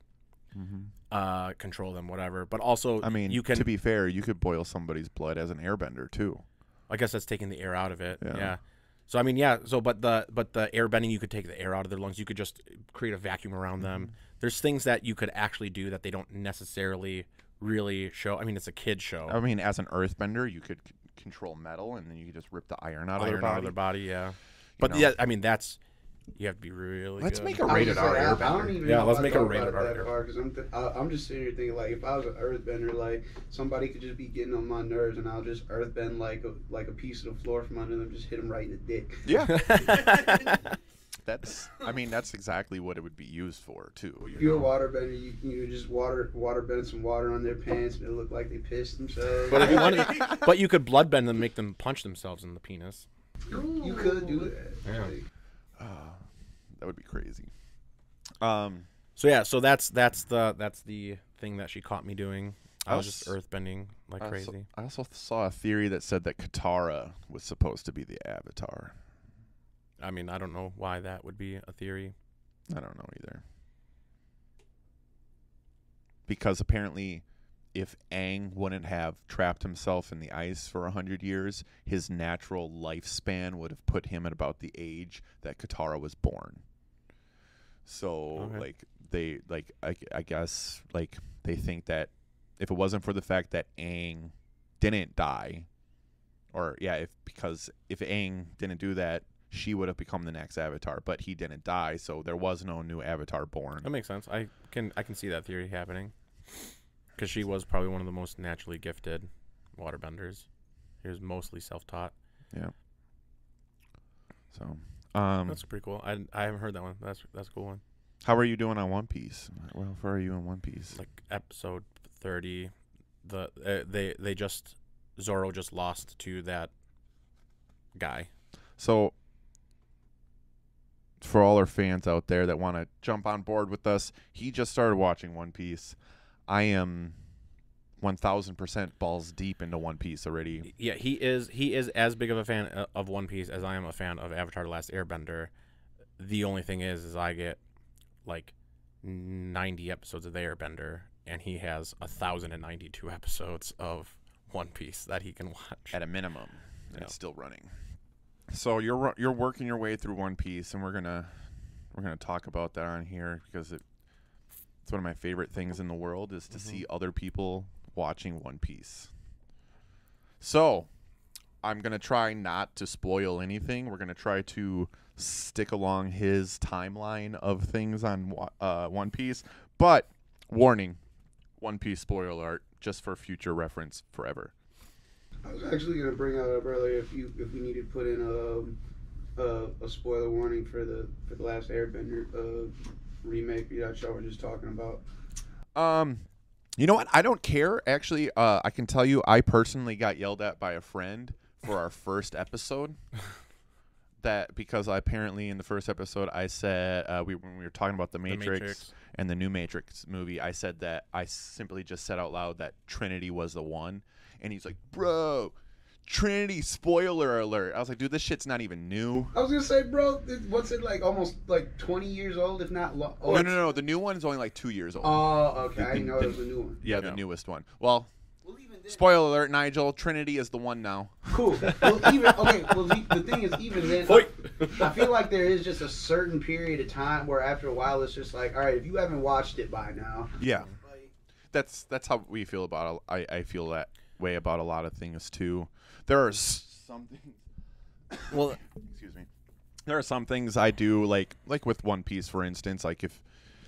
hmm uh, control them, whatever. But also, I mean, you can. to be fair, you could boil somebody's blood as an airbender too. I guess that's taking the air out of it. Yeah. Yeah. So I mean, yeah. So, but the but the air bending, you could take the air out of their lungs. You could just create a vacuum around them. There's things that you could actually do that they don't necessarily really show. I mean, it's a kid show. I mean, as an earthbender, you could c- control metal, and then you could just rip the iron out of iron their body. out of their body. Yeah. you But know? yeah, I mean that's you have to be really. Let's good. make a was rated just R like, I, I airbender. don't even Yeah, let's make a thought rated R it that far because I'm th- I, I'm just sitting here thinking like if I was an Earthbender, like somebody could just be getting on my nerves and I'll just Earthbend like a like a piece of the floor from under them, just hit them right in the dick. Yeah, that's. I mean, that's exactly what it would be used for too. you If you're a know? waterbender, you you just water water bend some water on their pants and it look like they pissed themselves. But if you wanted, but you could blood bend them, make them punch themselves in the penis. you could do that. Yeah. Like, Ah, that would be crazy. Um, So yeah, so that's that's the that's the thing that she caught me doing. I I was just was- earth bending like I crazy. Also, I also saw a theory that said that Katara was supposed to be the Avatar. I mean, I don't know why that would be a theory. I don't know either. Because apparently, if Aang wouldn't have trapped himself in the ice for a hundred years, his natural lifespan would have put him at about the age that Katara was born. So, Okay. like they like I, I guess like they think that if it wasn't for the fact that Aang didn't die, or yeah, if because if Aang didn't do that, she would have become the next Avatar, but he didn't die, so there was no new Avatar born. That makes sense. I can I can see that theory happening because she was probably one of the most naturally gifted waterbenders. He was mostly self-taught. Yeah. So, um, That's pretty cool. I, I haven't heard that one. That's that's a cool one. how are you doing on One Piece? Well, how are you in One Piece? Like episode thirty, the uh, they they just Zoro just lost to that guy. So, for all our fans out there that want to jump on board with us, he just started watching One Piece. I am 1000% balls deep into One Piece already. Yeah, he is he is as big of a fan uh, of One Piece as I am a fan of Avatar: The Last Airbender. The only thing is, is I get like ninety episodes of the Airbender, and he has a thousand and ninety-two episodes of One Piece that he can watch. at a minimum, and Yeah. it's still running. So you're you're working your way through One Piece, and we're gonna we're gonna talk about that on here because it, it's one of my favorite things in the world is to Mhm. see other people watching One Piece. So I'm gonna try not to spoil anything. We're gonna try to stick along his timeline of things on uh, One Piece, but warning: One Piece spoiler alert, just for future reference, forever. I was actually gonna bring that up earlier if you if we need to put in a a, a spoiler warning for the for the last Airbender uh, remake that show we're just talking about. Um, you know what? I don't care. Actually, uh, I can tell you, I personally got yelled at by a friend for our first episode. that because I apparently in the first episode I said uh, we when we were talking about the The Matrix, Matrix. and the new Matrix movie, I said that I simply just said out loud that Trinity was the one, and he's like, "Bro, Trinity spoiler alert!" I was like, "Dude, this shit's not even new." I was gonna say, bro, what's it like? Almost like twenty years old, if not. Lo- oh, no, no, it's- no, the new one is only like two years old. Oh, okay. I The- didn't know the- it was a new one. yeah, the Yeah. newest one. Well, Well, then, spoiler alert, Nigel, Trinity is the one now. cool. Well, even okay. Well, the, the thing is, even then, Fight. I feel like there is just a certain period of time where after a while it's just like, all right, if you haven't watched it by now, Yeah. like, that's that's how we feel about it i feel that way about a lot of things too. There are some things. Well, excuse me. There are some things I do like like with One Piece, for instance. Like if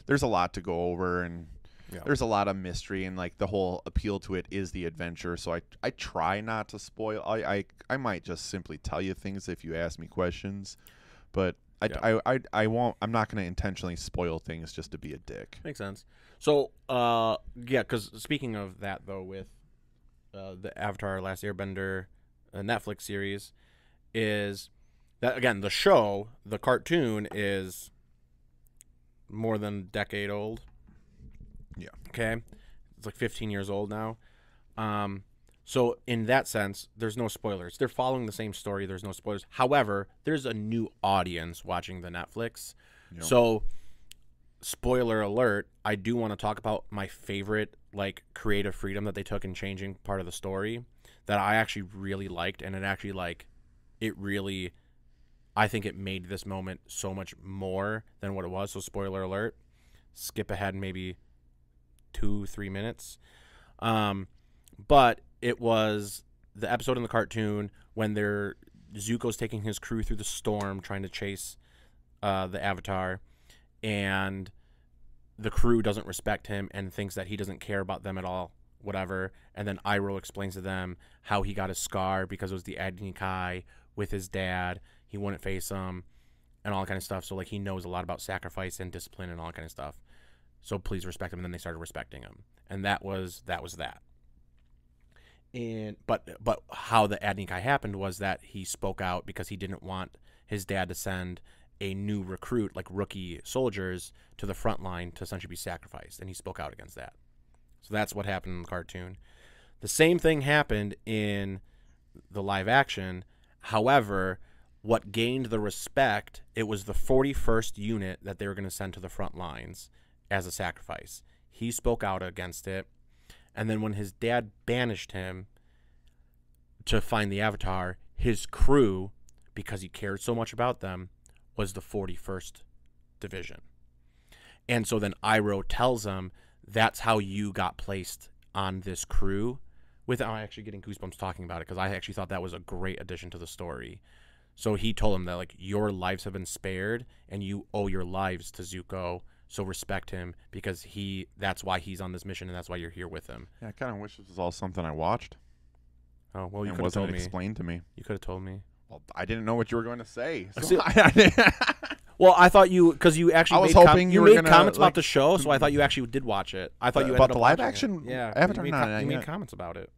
there's a lot to go over and Yeah. there's a lot of mystery and like the whole appeal to it is the adventure. So I I try not to spoil. I I, I might just simply tell you things if you ask me questions, but. I, Yeah. I, I, I won't I'm not going to intentionally spoil things just to be a dick. Makes sense. So, uh, yeah, because speaking of that, though, with uh, the Avatar: Last Airbender uh, Netflix series, is that again the show, the cartoon is more than a decade old. Yeah. Okay, it's like 15 years old now. Um, so in that sense, there's no spoilers. They're following the same story. There's no spoilers. However, there's a new audience watching the Netflix. So, spoiler alert, I do want to talk about my favorite like creative freedom that they took in changing part of the story that I actually really liked and it actually like it really I think it made this moment so much more than what it was. So spoiler alert. Skip ahead maybe 2 3 minutes. Um but it was the episode in the cartoon when they're Zuko's taking his crew through the storm trying to chase uh, the Avatar, and the crew doesn't respect him and thinks that he doesn't care about them at all, whatever. And then Iroh explains to them how he got his scar because it was the Agni Kai with his dad. He wouldn't face him, and all that kind of stuff. So like he knows a lot about sacrifice and discipline and all that kind of stuff. So please respect him. And then they started respecting him, and that was that was that. And but but how the Agni happened was that he spoke out because he didn't want his dad to send a new recruit, like rookie soldiers, to the front line to essentially be sacrificed, and he spoke out against that. So that's what happened in the cartoon. The same thing happened in the live action. However, what gained the respect, it was the 41st unit that they were going to send to the front lines as a sacrifice. He spoke out against it. And then when his dad banished him to find the Avatar, his crew, because he cared so much about them, was the 41st Division. And so then Iroh tells him that's how you got placed on this crew without actually getting goosebumps talking about it because I actually thought that was a great addition to the story. So he told him that like your lives have been spared and you owe your lives to Zuko. So respect him because he that's why he's on this mission and that's why you're here with him. Yeah, I kind of wish this was all something I watched Oh well, you could have told me. explained to me. You could have told me. Well, I didn't know what you were going to say. So See- I, I Well, I thought you because you actually I was made hoping you you were made gonna, comments like- about the show, so I thought you actually did watch it. I thought Uh, you about the live watching it. action Yeah, Avatar? You made, com- not you made comments about it.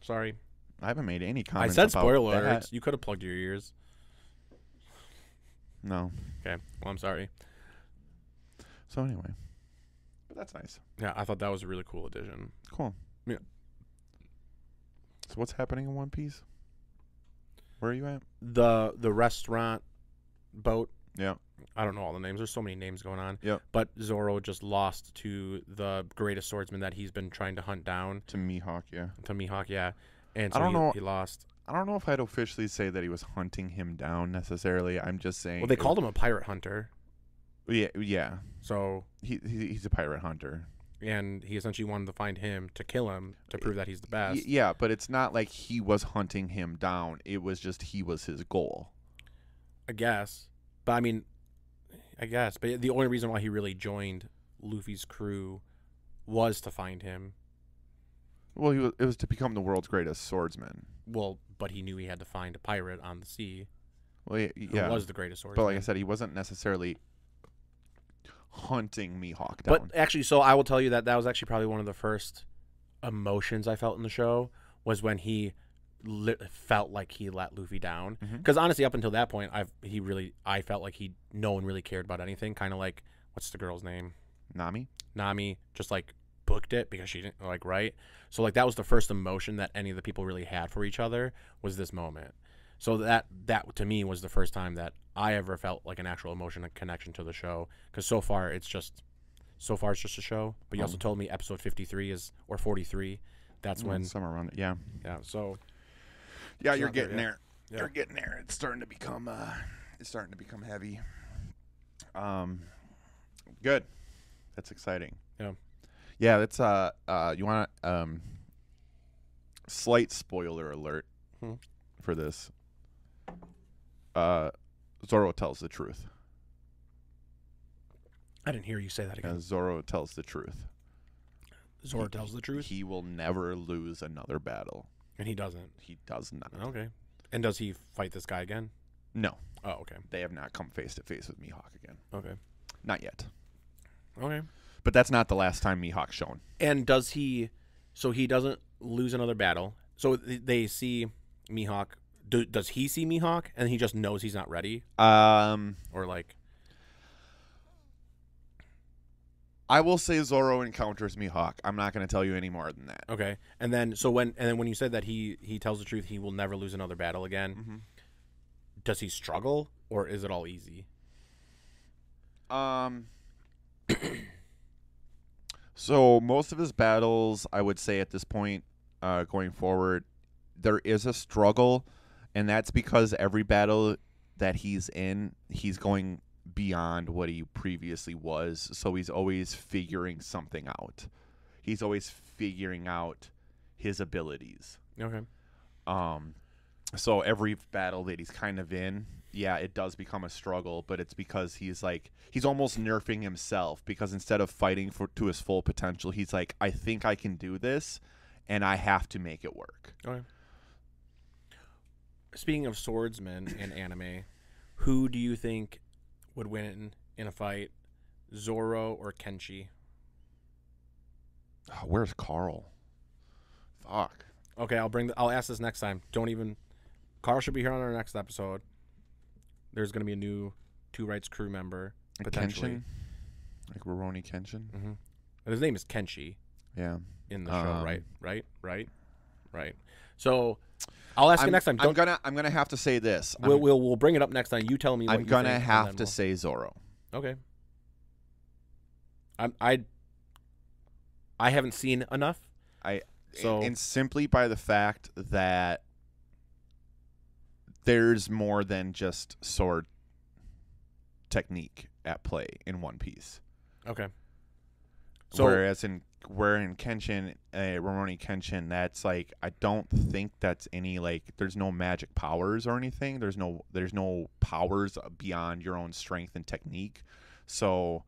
Sorry, I haven't made any comments. I said spoiler alerts. You could have plugged your ears. No. Okay, well I'm sorry. So anyway, but that's nice. Yeah, I thought that was a really cool addition. Cool. Yeah. So what's happening in One Piece? Where are you at? The the restaurant boat. Yeah. I don't know all the names. There's so many names going on. Yep. But Zoro just lost to the greatest swordsman that he's been trying to hunt down, To Mihawk, yeah. to Mihawk. Yeah, and I don't he, know- he lost. I don't know if I'd officially say that he was hunting him down necessarily. I'm just saying. Well, they called him a pirate hunter. Yeah, yeah. So He, he he's a pirate hunter. And he essentially wanted to find him to kill him to prove that he's the best. yeah, but it's not like he was hunting him down. It was just he was his goal. I guess. But I mean, I guess. But the only reason why he really joined Luffy's crew was to find him. Well, he was, it was to become the world's greatest swordsman. Well, but he knew he had to find a pirate on the sea Well, yeah, who yeah. was the greatest swordsman. but like I said, he wasn't necessarily hunting Mihawk down. But actually, so I will tell you that that was actually probably one of the first emotions I felt in the show was when he li- felt like he let Luffy down. Mm-hmm. Because honestly, up until that point, I've he really I felt like he no one really cared about anything. Kind of like what's the girl's name? Nami. Nami just like booked it because she didn't like right. So like that was the first emotion that any of the people really had for each other was this moment. So that that to me was the first time that I ever felt like an actual emotional connection to the show. Because so far it's just so far it's just a show. But you also Um, told me episode fifty three is or forty three. That's when somewhere around it. Yeah. yeah. So Yeah, you're getting there. Yeah. You're getting there. It's starting to become uh it's starting to become heavy. Um good. That's exciting. Yeah. Yeah, that's uh uh you want to um slight spoiler alert Hmm. for this. Uh Zoro tells the truth. I didn't hear you say that again. Zoro tells the truth. Zoro tells the truth, He will never lose another battle. and he doesn't. He does not. Okay. And does he fight this guy again? No, Oh, okay. they have not come face to face with Mihawk again. Okay. Not yet. Okay. But that's not the last time Mihawk's shown. And does he? So he doesn't lose another battle. So th- they see Mihawk. Do, does he see Mihawk and he just knows he's not ready, Um, or like? I will say Zoro encounters Mihawk. I'm not going to tell you any more than that. Okay. And then so when and then when you said that he he tells the truth, he will never lose another battle again. Mm-hmm. Does he struggle or is it all easy? Um. so most of his battles, I would say at this point, uh, going forward, there is a struggle, and that's because every battle that he's in, he's going beyond what he previously was. So he's always figuring something out. He's always figuring out his abilities. Okay. Um, so every battle that he's kind of in, yeah, it does become a struggle, but it's because he's like he's almost nerfing himself because instead of fighting for to his full potential, he's like, I think I can do this, and I have to make it work. Okay. Speaking of swordsmen in anime, who do you think would win in a fight, Zoro or Kenshi? Oh, where's Carl? Fuck. Okay, I'll bring. The, I'll ask this next time. Don't even. Carl should be here on our next episode. There's gonna be a new Two Rights crew member potentially. Kenshin, like Rurouni Kenshin. Mm-hmm. His name is Kenshi Yeah. in the show, Um, right? Right? Right? Right. So, I'll ask I'm, you next time. I'm gonna I'm gonna have to say this. we'll, we'll we'll bring it up next time. You tell me. I'm gonna have to we'll- say Zoro. Okay. I'm I. I haven't seen enough. I So- and, and simply by the fact that there's more than just sword technique at play in One Piece. Okay. So Whereas in where in Kenshin, uh, Rurouni Kenshin, that's like I don't think that's any like there's no magic powers or anything. There's no there's no powers beyond your own strength and technique. So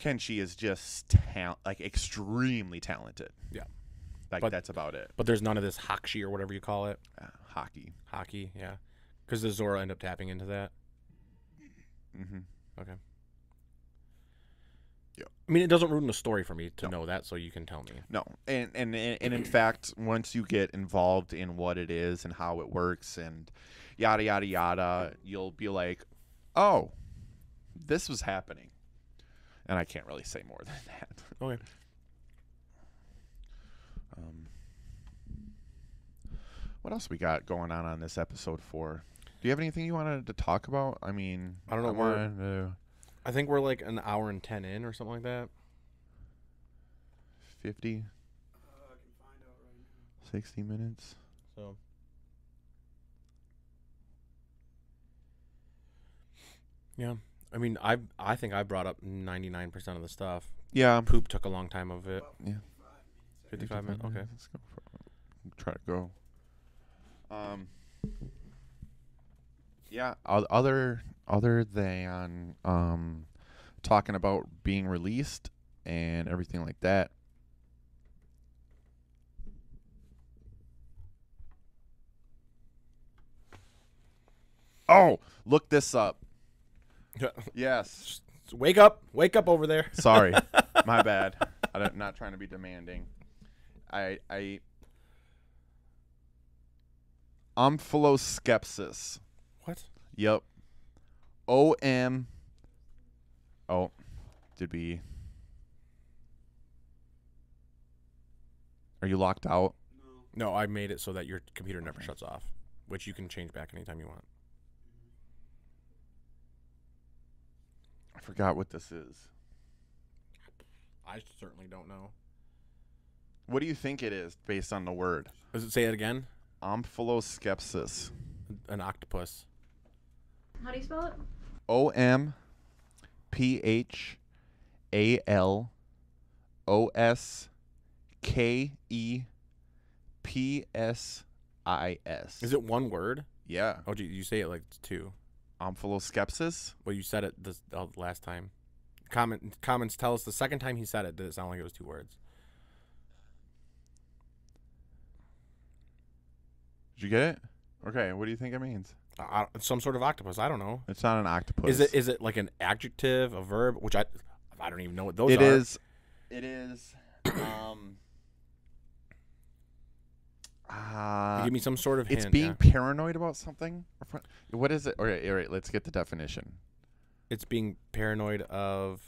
Kenshi is just tal- like extremely talented. Yeah. Like But- that's about it. but there's none of this hakshi or whatever you call it. Uh, Haki. Haki, yeah. Because does Zoro end up tapping into that? Hmm I mean, it doesn't ruin the story for me to No. know that, so you can tell me. No, and, and and in fact, once you get involved in what it is and how it works and yada yada yada, you'll be like, "Oh, this was happening," and I can't really say more than that. Okay. Um, what else we got going on on this episode four? Do you have anything you wanted to talk about? I mean, I don't know, I wanted to I think we're like an hour and ten in or something like that. 50, Uh, I can find out right now. 60 minutes. So. Yeah, I mean, I I think I brought up ninety nine percent of the stuff. Yeah, Poop took a long time of it. Yeah. Fifty five minutes. Okay. Let's go for, try to go. Um yeah other other than um talking about being released and everything like that. Oh look this up. Yes. Wake up wake up over there. Sorry my bad. I'm not trying to be demanding. I i omphaloskepsis Yep. O M. Oh, did we? Are you locked out? No, I made it so that your computer never shuts off, which you can change back anytime you want. I forgot what this is. I certainly don't know. What do you think it is based on the word? Does it say it again? Omphaloskepsis. An octopus. How do you spell it? O M P H A L O S K E P S I S. Is it one word? Yeah. Oh, gee, you say it like it's two. Omphaloskepsis? Well, you said it this uh, last time. Comment comments tell us the second time he said it did it sound like it was two words. Did you get it? Okay, what do you think it means? Uh, some sort of octopus. I don't know. It's not an octopus. Is it is it like an adjective, a verb? Which I I don't even know what those It are. It is. It is. Um. Uh, Give me some sort of it's hint. being yeah. paranoid about something. What is it? All right, all right. Let's get the definition. It's being paranoid of.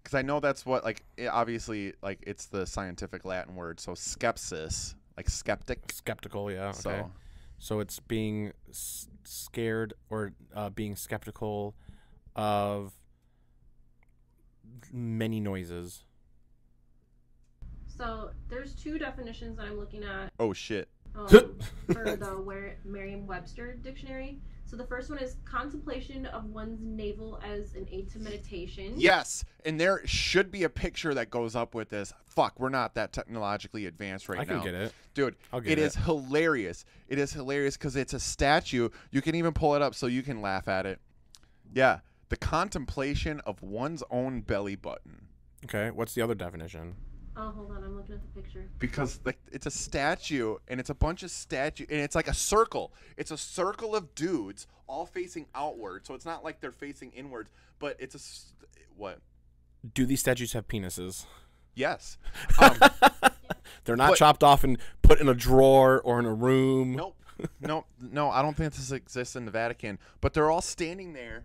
Because I know that's what like it obviously like it's the scientific Latin word. So skepsis, like skeptic. Skeptical, yeah. Okay. So So it's being s- scared or uh, being skeptical of many noises. So there's two definitions that I'm looking at oh shit. um, for the Wer- Merriam-Webster dictionary. So the first one is contemplation of one's navel as an aid to meditation. Yes, and there should be a picture that goes up with this. Fuck, we're not that technologically advanced right I can now. get it. Dude, I'll get it it. is hilarious. It is hilarious because it's a statue. You can even pull it up so you can laugh at it. Yeah, the contemplation of one's own belly button. Okay. What's the other definition? Oh, hold on, I'm looking at the picture. Because like it's a statue and it's a bunch of statue and it's like a circle. It's a circle of dudes all facing outward. So it's not like they're facing inwards, but it's a s- what? Do these statues have penises? Yes. Um, They're not But- chopped off and put in a drawer or in a room. Nope. no, no, I don't think this exists in the Vatican. But they're all standing there.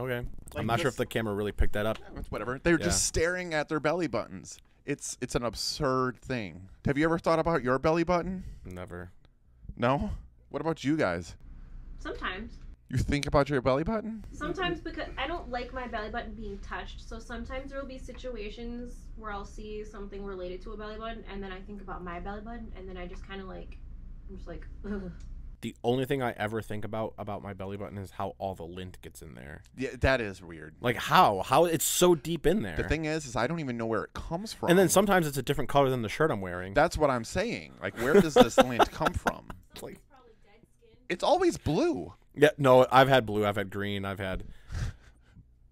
Okay. Like I'm not sure if the camera really picked that up. It's whatever. They're Yeah. just staring at their belly buttons. It's it's an absurd thing. Have you ever thought about your belly button? Never. No. What about you guys? Sometimes. You think about your belly button? Sometimes because I don't like my belly button being touched, so sometimes there will be situations where I'll see something related to a belly button, and then I think about my belly button, and then I just kind of like, I'm just like, ugh. The only thing I ever think about about my belly button is how all the lint gets in there. Yeah, that is weird. Like how? How it's so deep in there. The thing is, is I don't even know where it comes from. and then sometimes it's a different color than the shirt I'm wearing. That's what I'm saying. Like, where does this lint come from? like It's always blue. Yeah, no, I've had blue, I've had green, I've had.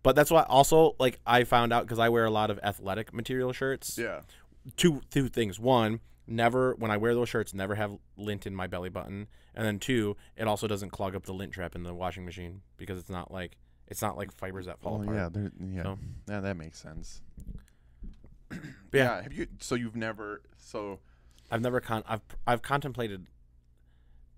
But that's why also like I found out because I wear a lot of athletic material shirts. Yeah. Two two things. One, never when I wear those shirts, never have lint in my belly button, and then two, it also doesn't clog up the lint trap in the washing machine because it's not like it's not like fibers that fall Oh apart. yeah, there- yeah, So- yeah, that makes sense. yeah. yeah. Have you? So you've never? So I've never con I've I've contemplated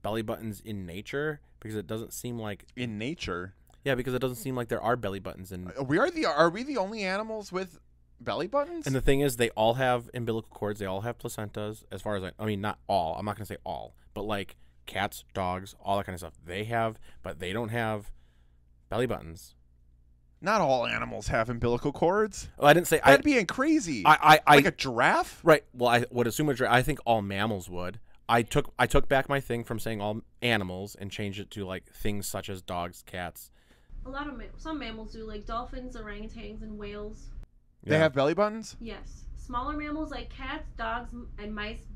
belly buttons in nature because it doesn't seem like in nature, yeah because it doesn't seem like there are belly buttons in uh, we are the are we the only animals with belly buttons? And the thing is, they all have umbilical cords. They all have placentas. As far as I, I mean, not all. I'm not gonna say all, but like cats, dogs, all that kind of stuff. They have, but they don't have belly buttons. Not all animals have umbilical cords. Oh, I didn't say I. That'd be crazy. I, I, I like a giraffe. right. Well, I would assume a dra- I think all mammals would. I took I took back my thing from saying all animals and changed it to like things such as dogs, cats. a lot of ma- some mammals do, like dolphins, orangutans, and whales. They Yeah. have belly buttons. Yes, smaller mammals like cats, dogs, m- and mice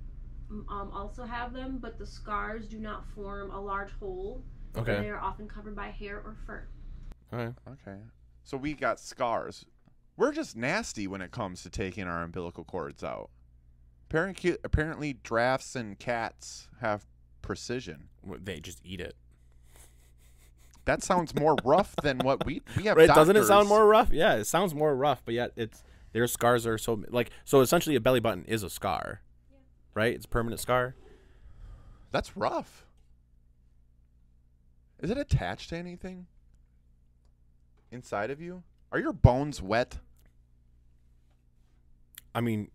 um, also have them, but the scars do not form a large hole. and Okay. They are often covered by hair or fur. Okay. Okay. So we got scars. We're just nasty when it comes to taking our umbilical cords out. Apparently, apparently, giraffes and cats have precision. W- They just eat it. That sounds more rough than what we we have. Right? Doesn't it sound more rough? Yeah, it sounds more rough, but yet it's their scars are so like so essentially a belly button is a scar. Right? It's a permanent scar. That's rough. Is it attached to anything inside of you? Are your bones wet? I mean,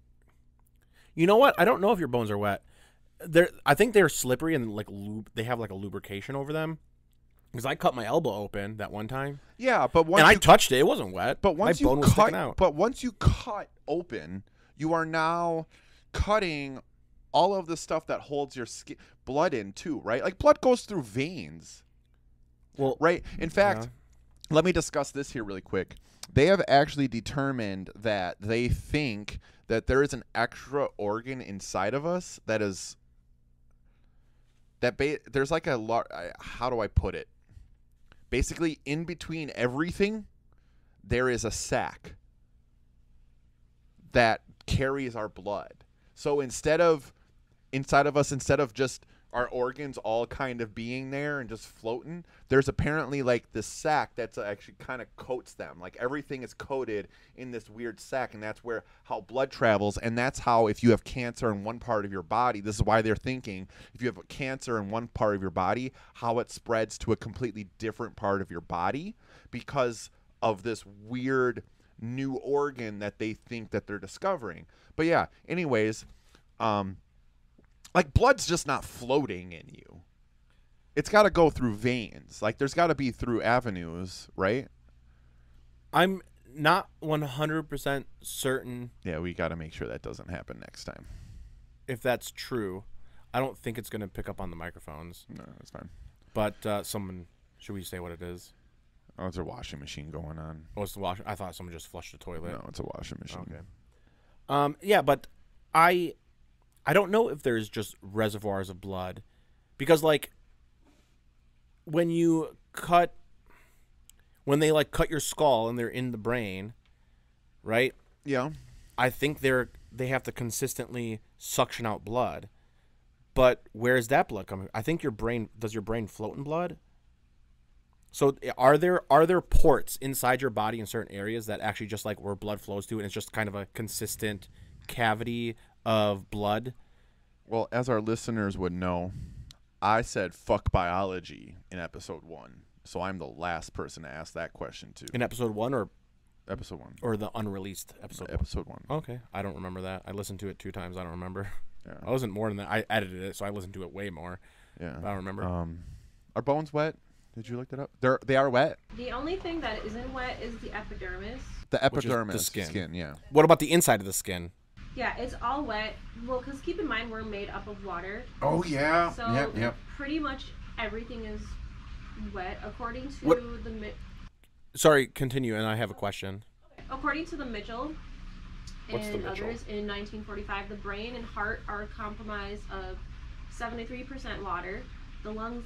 you know what? I don't know if your bones are wet. They're I think they're slippery and like lube. They have like a lubrication over them. Because I cut my elbow open that one time, Yeah, but once and I touched it. It wasn't wet. But once my you cut, but once you cut open, you are now cutting all of the stuff that holds your skin, blood in too, right? Like blood goes through veins, well, right? In fact, let me discuss this here really quick. They have actually determined that they think that there is an extra organ inside of us that is that ba- there's like a lot. How do I put it? Basically, in between everything, there is a sac that carries our blood. So instead of inside of us, instead of just our organs all kind of being there and just floating, there's apparently like this sac that's actually kind of coats them. Like everything is coated in this weird sac, and that's where how blood travels. And that's how if you have cancer in one part of your body, this is why they're thinking if you have a cancer in one part of your body, how it spreads to a completely different part of your body because of this weird new organ that they think that they're discovering. But yeah, anyways, um like blood's just not floating in you. It's got to go through veins. Like there's got to be through avenues, right? I'm not 100% certain Yeah, we got to make sure that doesn't happen next time. if that's true. I don't think it's going to pick up on the microphones, No, that's fine. but uh, someone should we say what it is? Oh, it's a washing machine going on. Oh, it's the wash. I thought someone just flushed the toilet. No, it's a washing machine. Okay. Um, yeah, but I, I don't know if there's just reservoirs of blood, because like, when you cut, when they like cut your skull and they're in the brain, right? Yeah. I think they're they have to consistently suction out blood. But where is that blood coming? I think your brain does your brain float in blood? So are there are there ports inside your body in certain areas that actually just like where blood flows to and it's just kind of a consistent cavity of blood? Well, as our listeners would know, I said fuck biology in episode 1. So I'm the last person to ask that question to. In episode 1 or Episode 1. or the unreleased episode? one? Episode 1. Okay, I don't remember that. I listened to it two times. I don't remember. Yeah. I wasn't more than that. I edited it, so I listened to it way more. Yeah. I don't remember. Um are bones wet? Did you look that up? They're they are wet. The only thing that isn't wet is the epidermis. The Which is the epidermis, skin. yeah. what about the inside of the skin? Yeah, it's all wet. Well, because keep in mind we're made up of water, Oh yeah. so pretty much everything is wet according to What- the Mi- Sorry, continue, and I have a question. according to the Mitchell What's and Mitchell? others in 1945. The brain and heart are compromised of 73% water. The lungs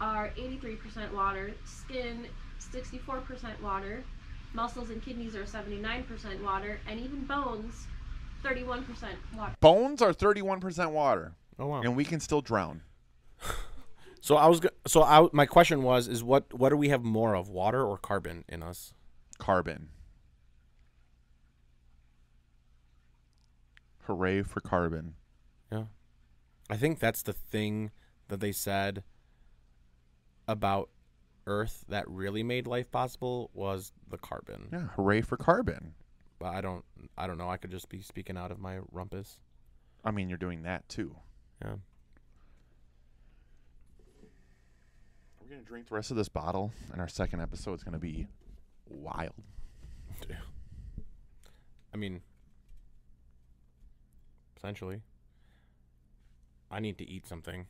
are 83% water. Skin 64% water. Muscles and kidneys are 79% water, and even bones 31% water. Bones are 31% water, Oh wow. and we can still drown. So I was go- so I my question was is what what do we have more of water or carbon in us? Carbon. Hooray for carbon. Yeah. I think that's the thing that they said about Earth that really made life possible was the carbon. Yeah, hooray for carbon. But I don't I don't know. I could just be speaking out of my rumpus. I mean, you're doing that too. Yeah. We're going to drink the rest of this bottle, and our second episode is going to be wild. I mean, essentially, I need to eat something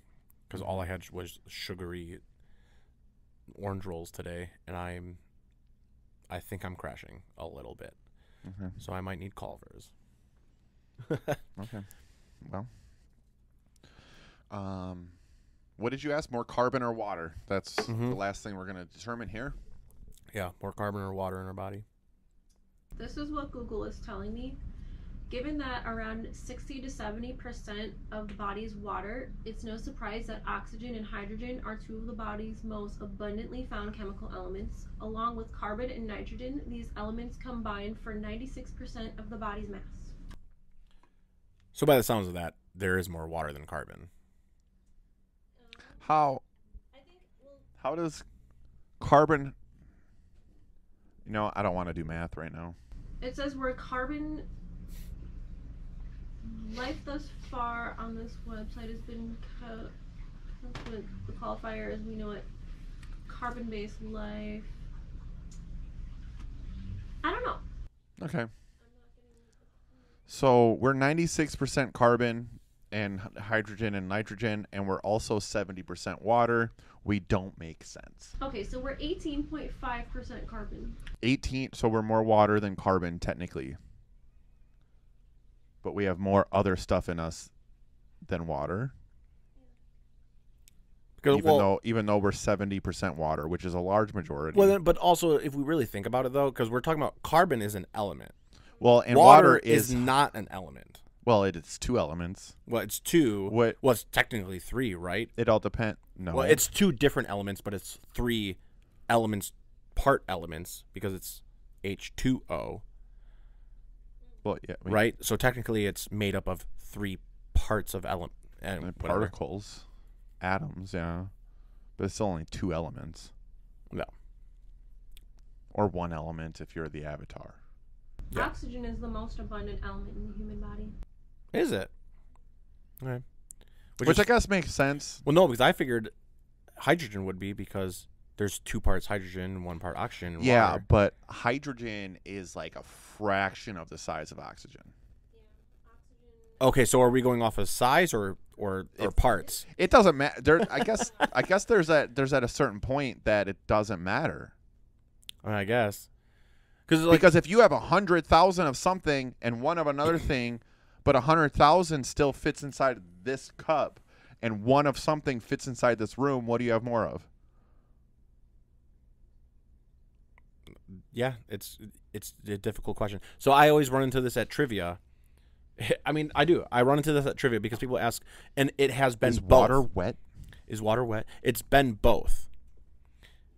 because all I had was sugary orange rolls today, and I'm. I think I'm crashing a little bit, Okay. so I might need Culver's. Okay. Well. Um, what did you ask? More carbon or water? That's Mhm. the last thing we're going to determine here. Yeah, more carbon or water in our body. This is what Google is telling me. Given that around 60 to 70% of the body's water, it's no surprise that oxygen and hydrogen are two of the body's most abundantly found chemical elements. Along with carbon and nitrogen, these elements combine for 96% of the body's mass. So by the sounds of that, there is more water than carbon. How um, how does carbon You know, I don't want to do math right now. It says where carbon life thus far on this website has been co- that's what the qualifier as we know it carbon based life. I don't know. Okay. So we're 96% carbon and hydrogen and nitrogen, and we're also 70% water. We don't make sense. Okay, so we're 18.5% carbon. 18, so we're more water than carbon, technically. But we have more other stuff in us than water. Because, Even well, though even though we're 70% water, which is a large majority. well, then, but also if we really think about it though, because we're talking about carbon is an element. well, and water, water, is, is, not an element. well, it, it's two elements. Well, it's two. What Well, it's technically three, right? it all depends. No. Well, it's two different elements, but it's three elements, part elements, because it's H2O, well, yeah, I mean, right? So technically, it's made up of three parts of element and and whatever. particles, atoms, yeah. But it's still only two elements. No. Or one element if you're the avatar. Yeah. Oxygen is the most abundant element in the human body. Is it? Okay. Which, is- I guess makes sense. well, no, because I figured hydrogen would be because there's two parts hydrogen and one part oxygen. Yeah, water. but hydrogen is like a fraction of the size of oxygen. Okay, so are we going off of size or or, or parts? It doesn't matter. There, I guess. I guess there's at there's at a certain point that it doesn't matter I guess. Because like because if you have a hundred thousand of something and one of another thing, but a hundred thousand still fits inside this cup, and one of something fits inside this room, what do you have more of? Yeah, it's it's a difficult question. So I always run into this at trivia. I mean, I do. I run into this at trivia because people ask, and it has been Is both. water wet? Is water wet? It's been both.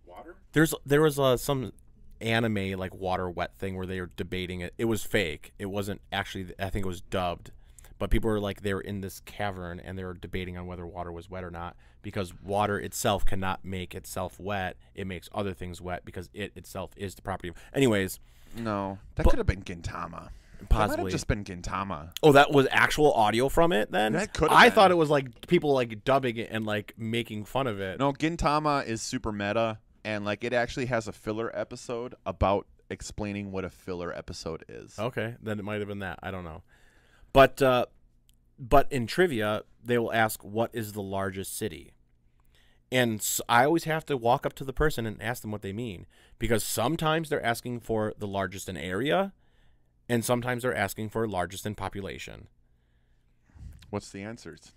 Water. There's there was uh, some anime like water wet thing where they were debating it. It was fake. It wasn't actually. I think it was dubbed, but people were like they were in this cavern and they were debating on whether water was wet or not because water itself cannot make itself wet. It makes other things wet because it itself is the property. of... Anyways, No, that could have been Gintama. That might possibly. have just been Gintama. Oh, that was actual audio from it then? That could have I been. thought it was like people like dubbing it and like making fun of it. No, Gintama is super meta, and like it actually has a filler episode about explaining what a filler episode is. Okay, then it might have been that. I don't know. But uh but in trivia, they will ask what is the largest city? And I always have to walk up to the person and ask them what they mean because sometimes they're asking for the largest in area and sometimes they're asking for largest in population. What's the answers?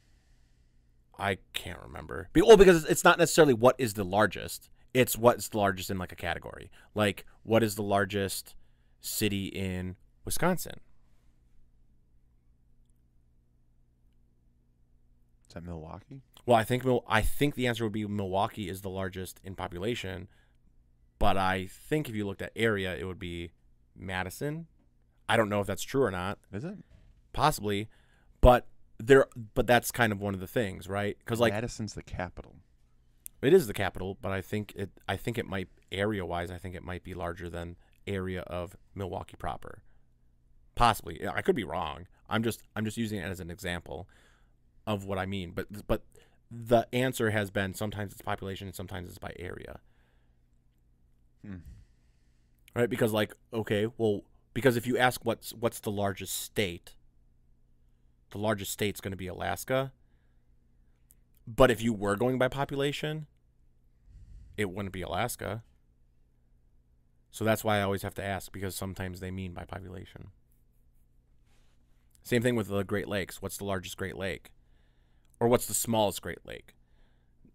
I can't remember. Be- Well, because it's not necessarily what is the largest. It's what's the largest in like a category. Like what is the largest city in Wisconsin? Is that Milwaukee? Well, I think I think the answer would be Milwaukee is the largest in population, but I think if you looked at area, it would be Madison. I don't know if that's true or not. Is it? Possibly, but there. But that's kind of one of the things, right? Because like Madison's the capital. it is the capital, but I think it. I think it might area wise. I think it might be larger than area of Milwaukee proper. Possibly, I could be wrong. I'm just I'm just using it as an example of what I mean. But but the answer has been sometimes it's population, sometimes it's by area. Hmm. Right? Because like okay, well, because if you ask what's what's the largest state, the largest state's going to be Alaska. But if you were going by population, it wouldn't be Alaska. So that's why I always have to ask because sometimes they mean by population. Same thing with the Great Lakes. What's the largest Great Lake? Or what's the smallest Great Lake?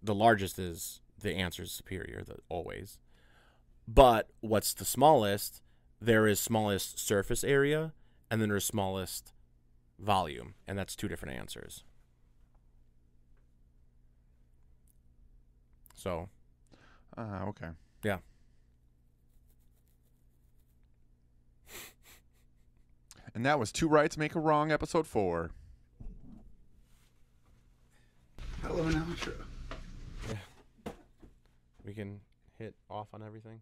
The largest is the answer is superior, the, always. But what's the smallest? There is smallest surface area, and then there's smallest volume, and that's two different answers. So Ah, okay. Yeah. And that was Two Rights Make a Wrong, episode four. Hell of an outro. Yeah. we can hit off on everything.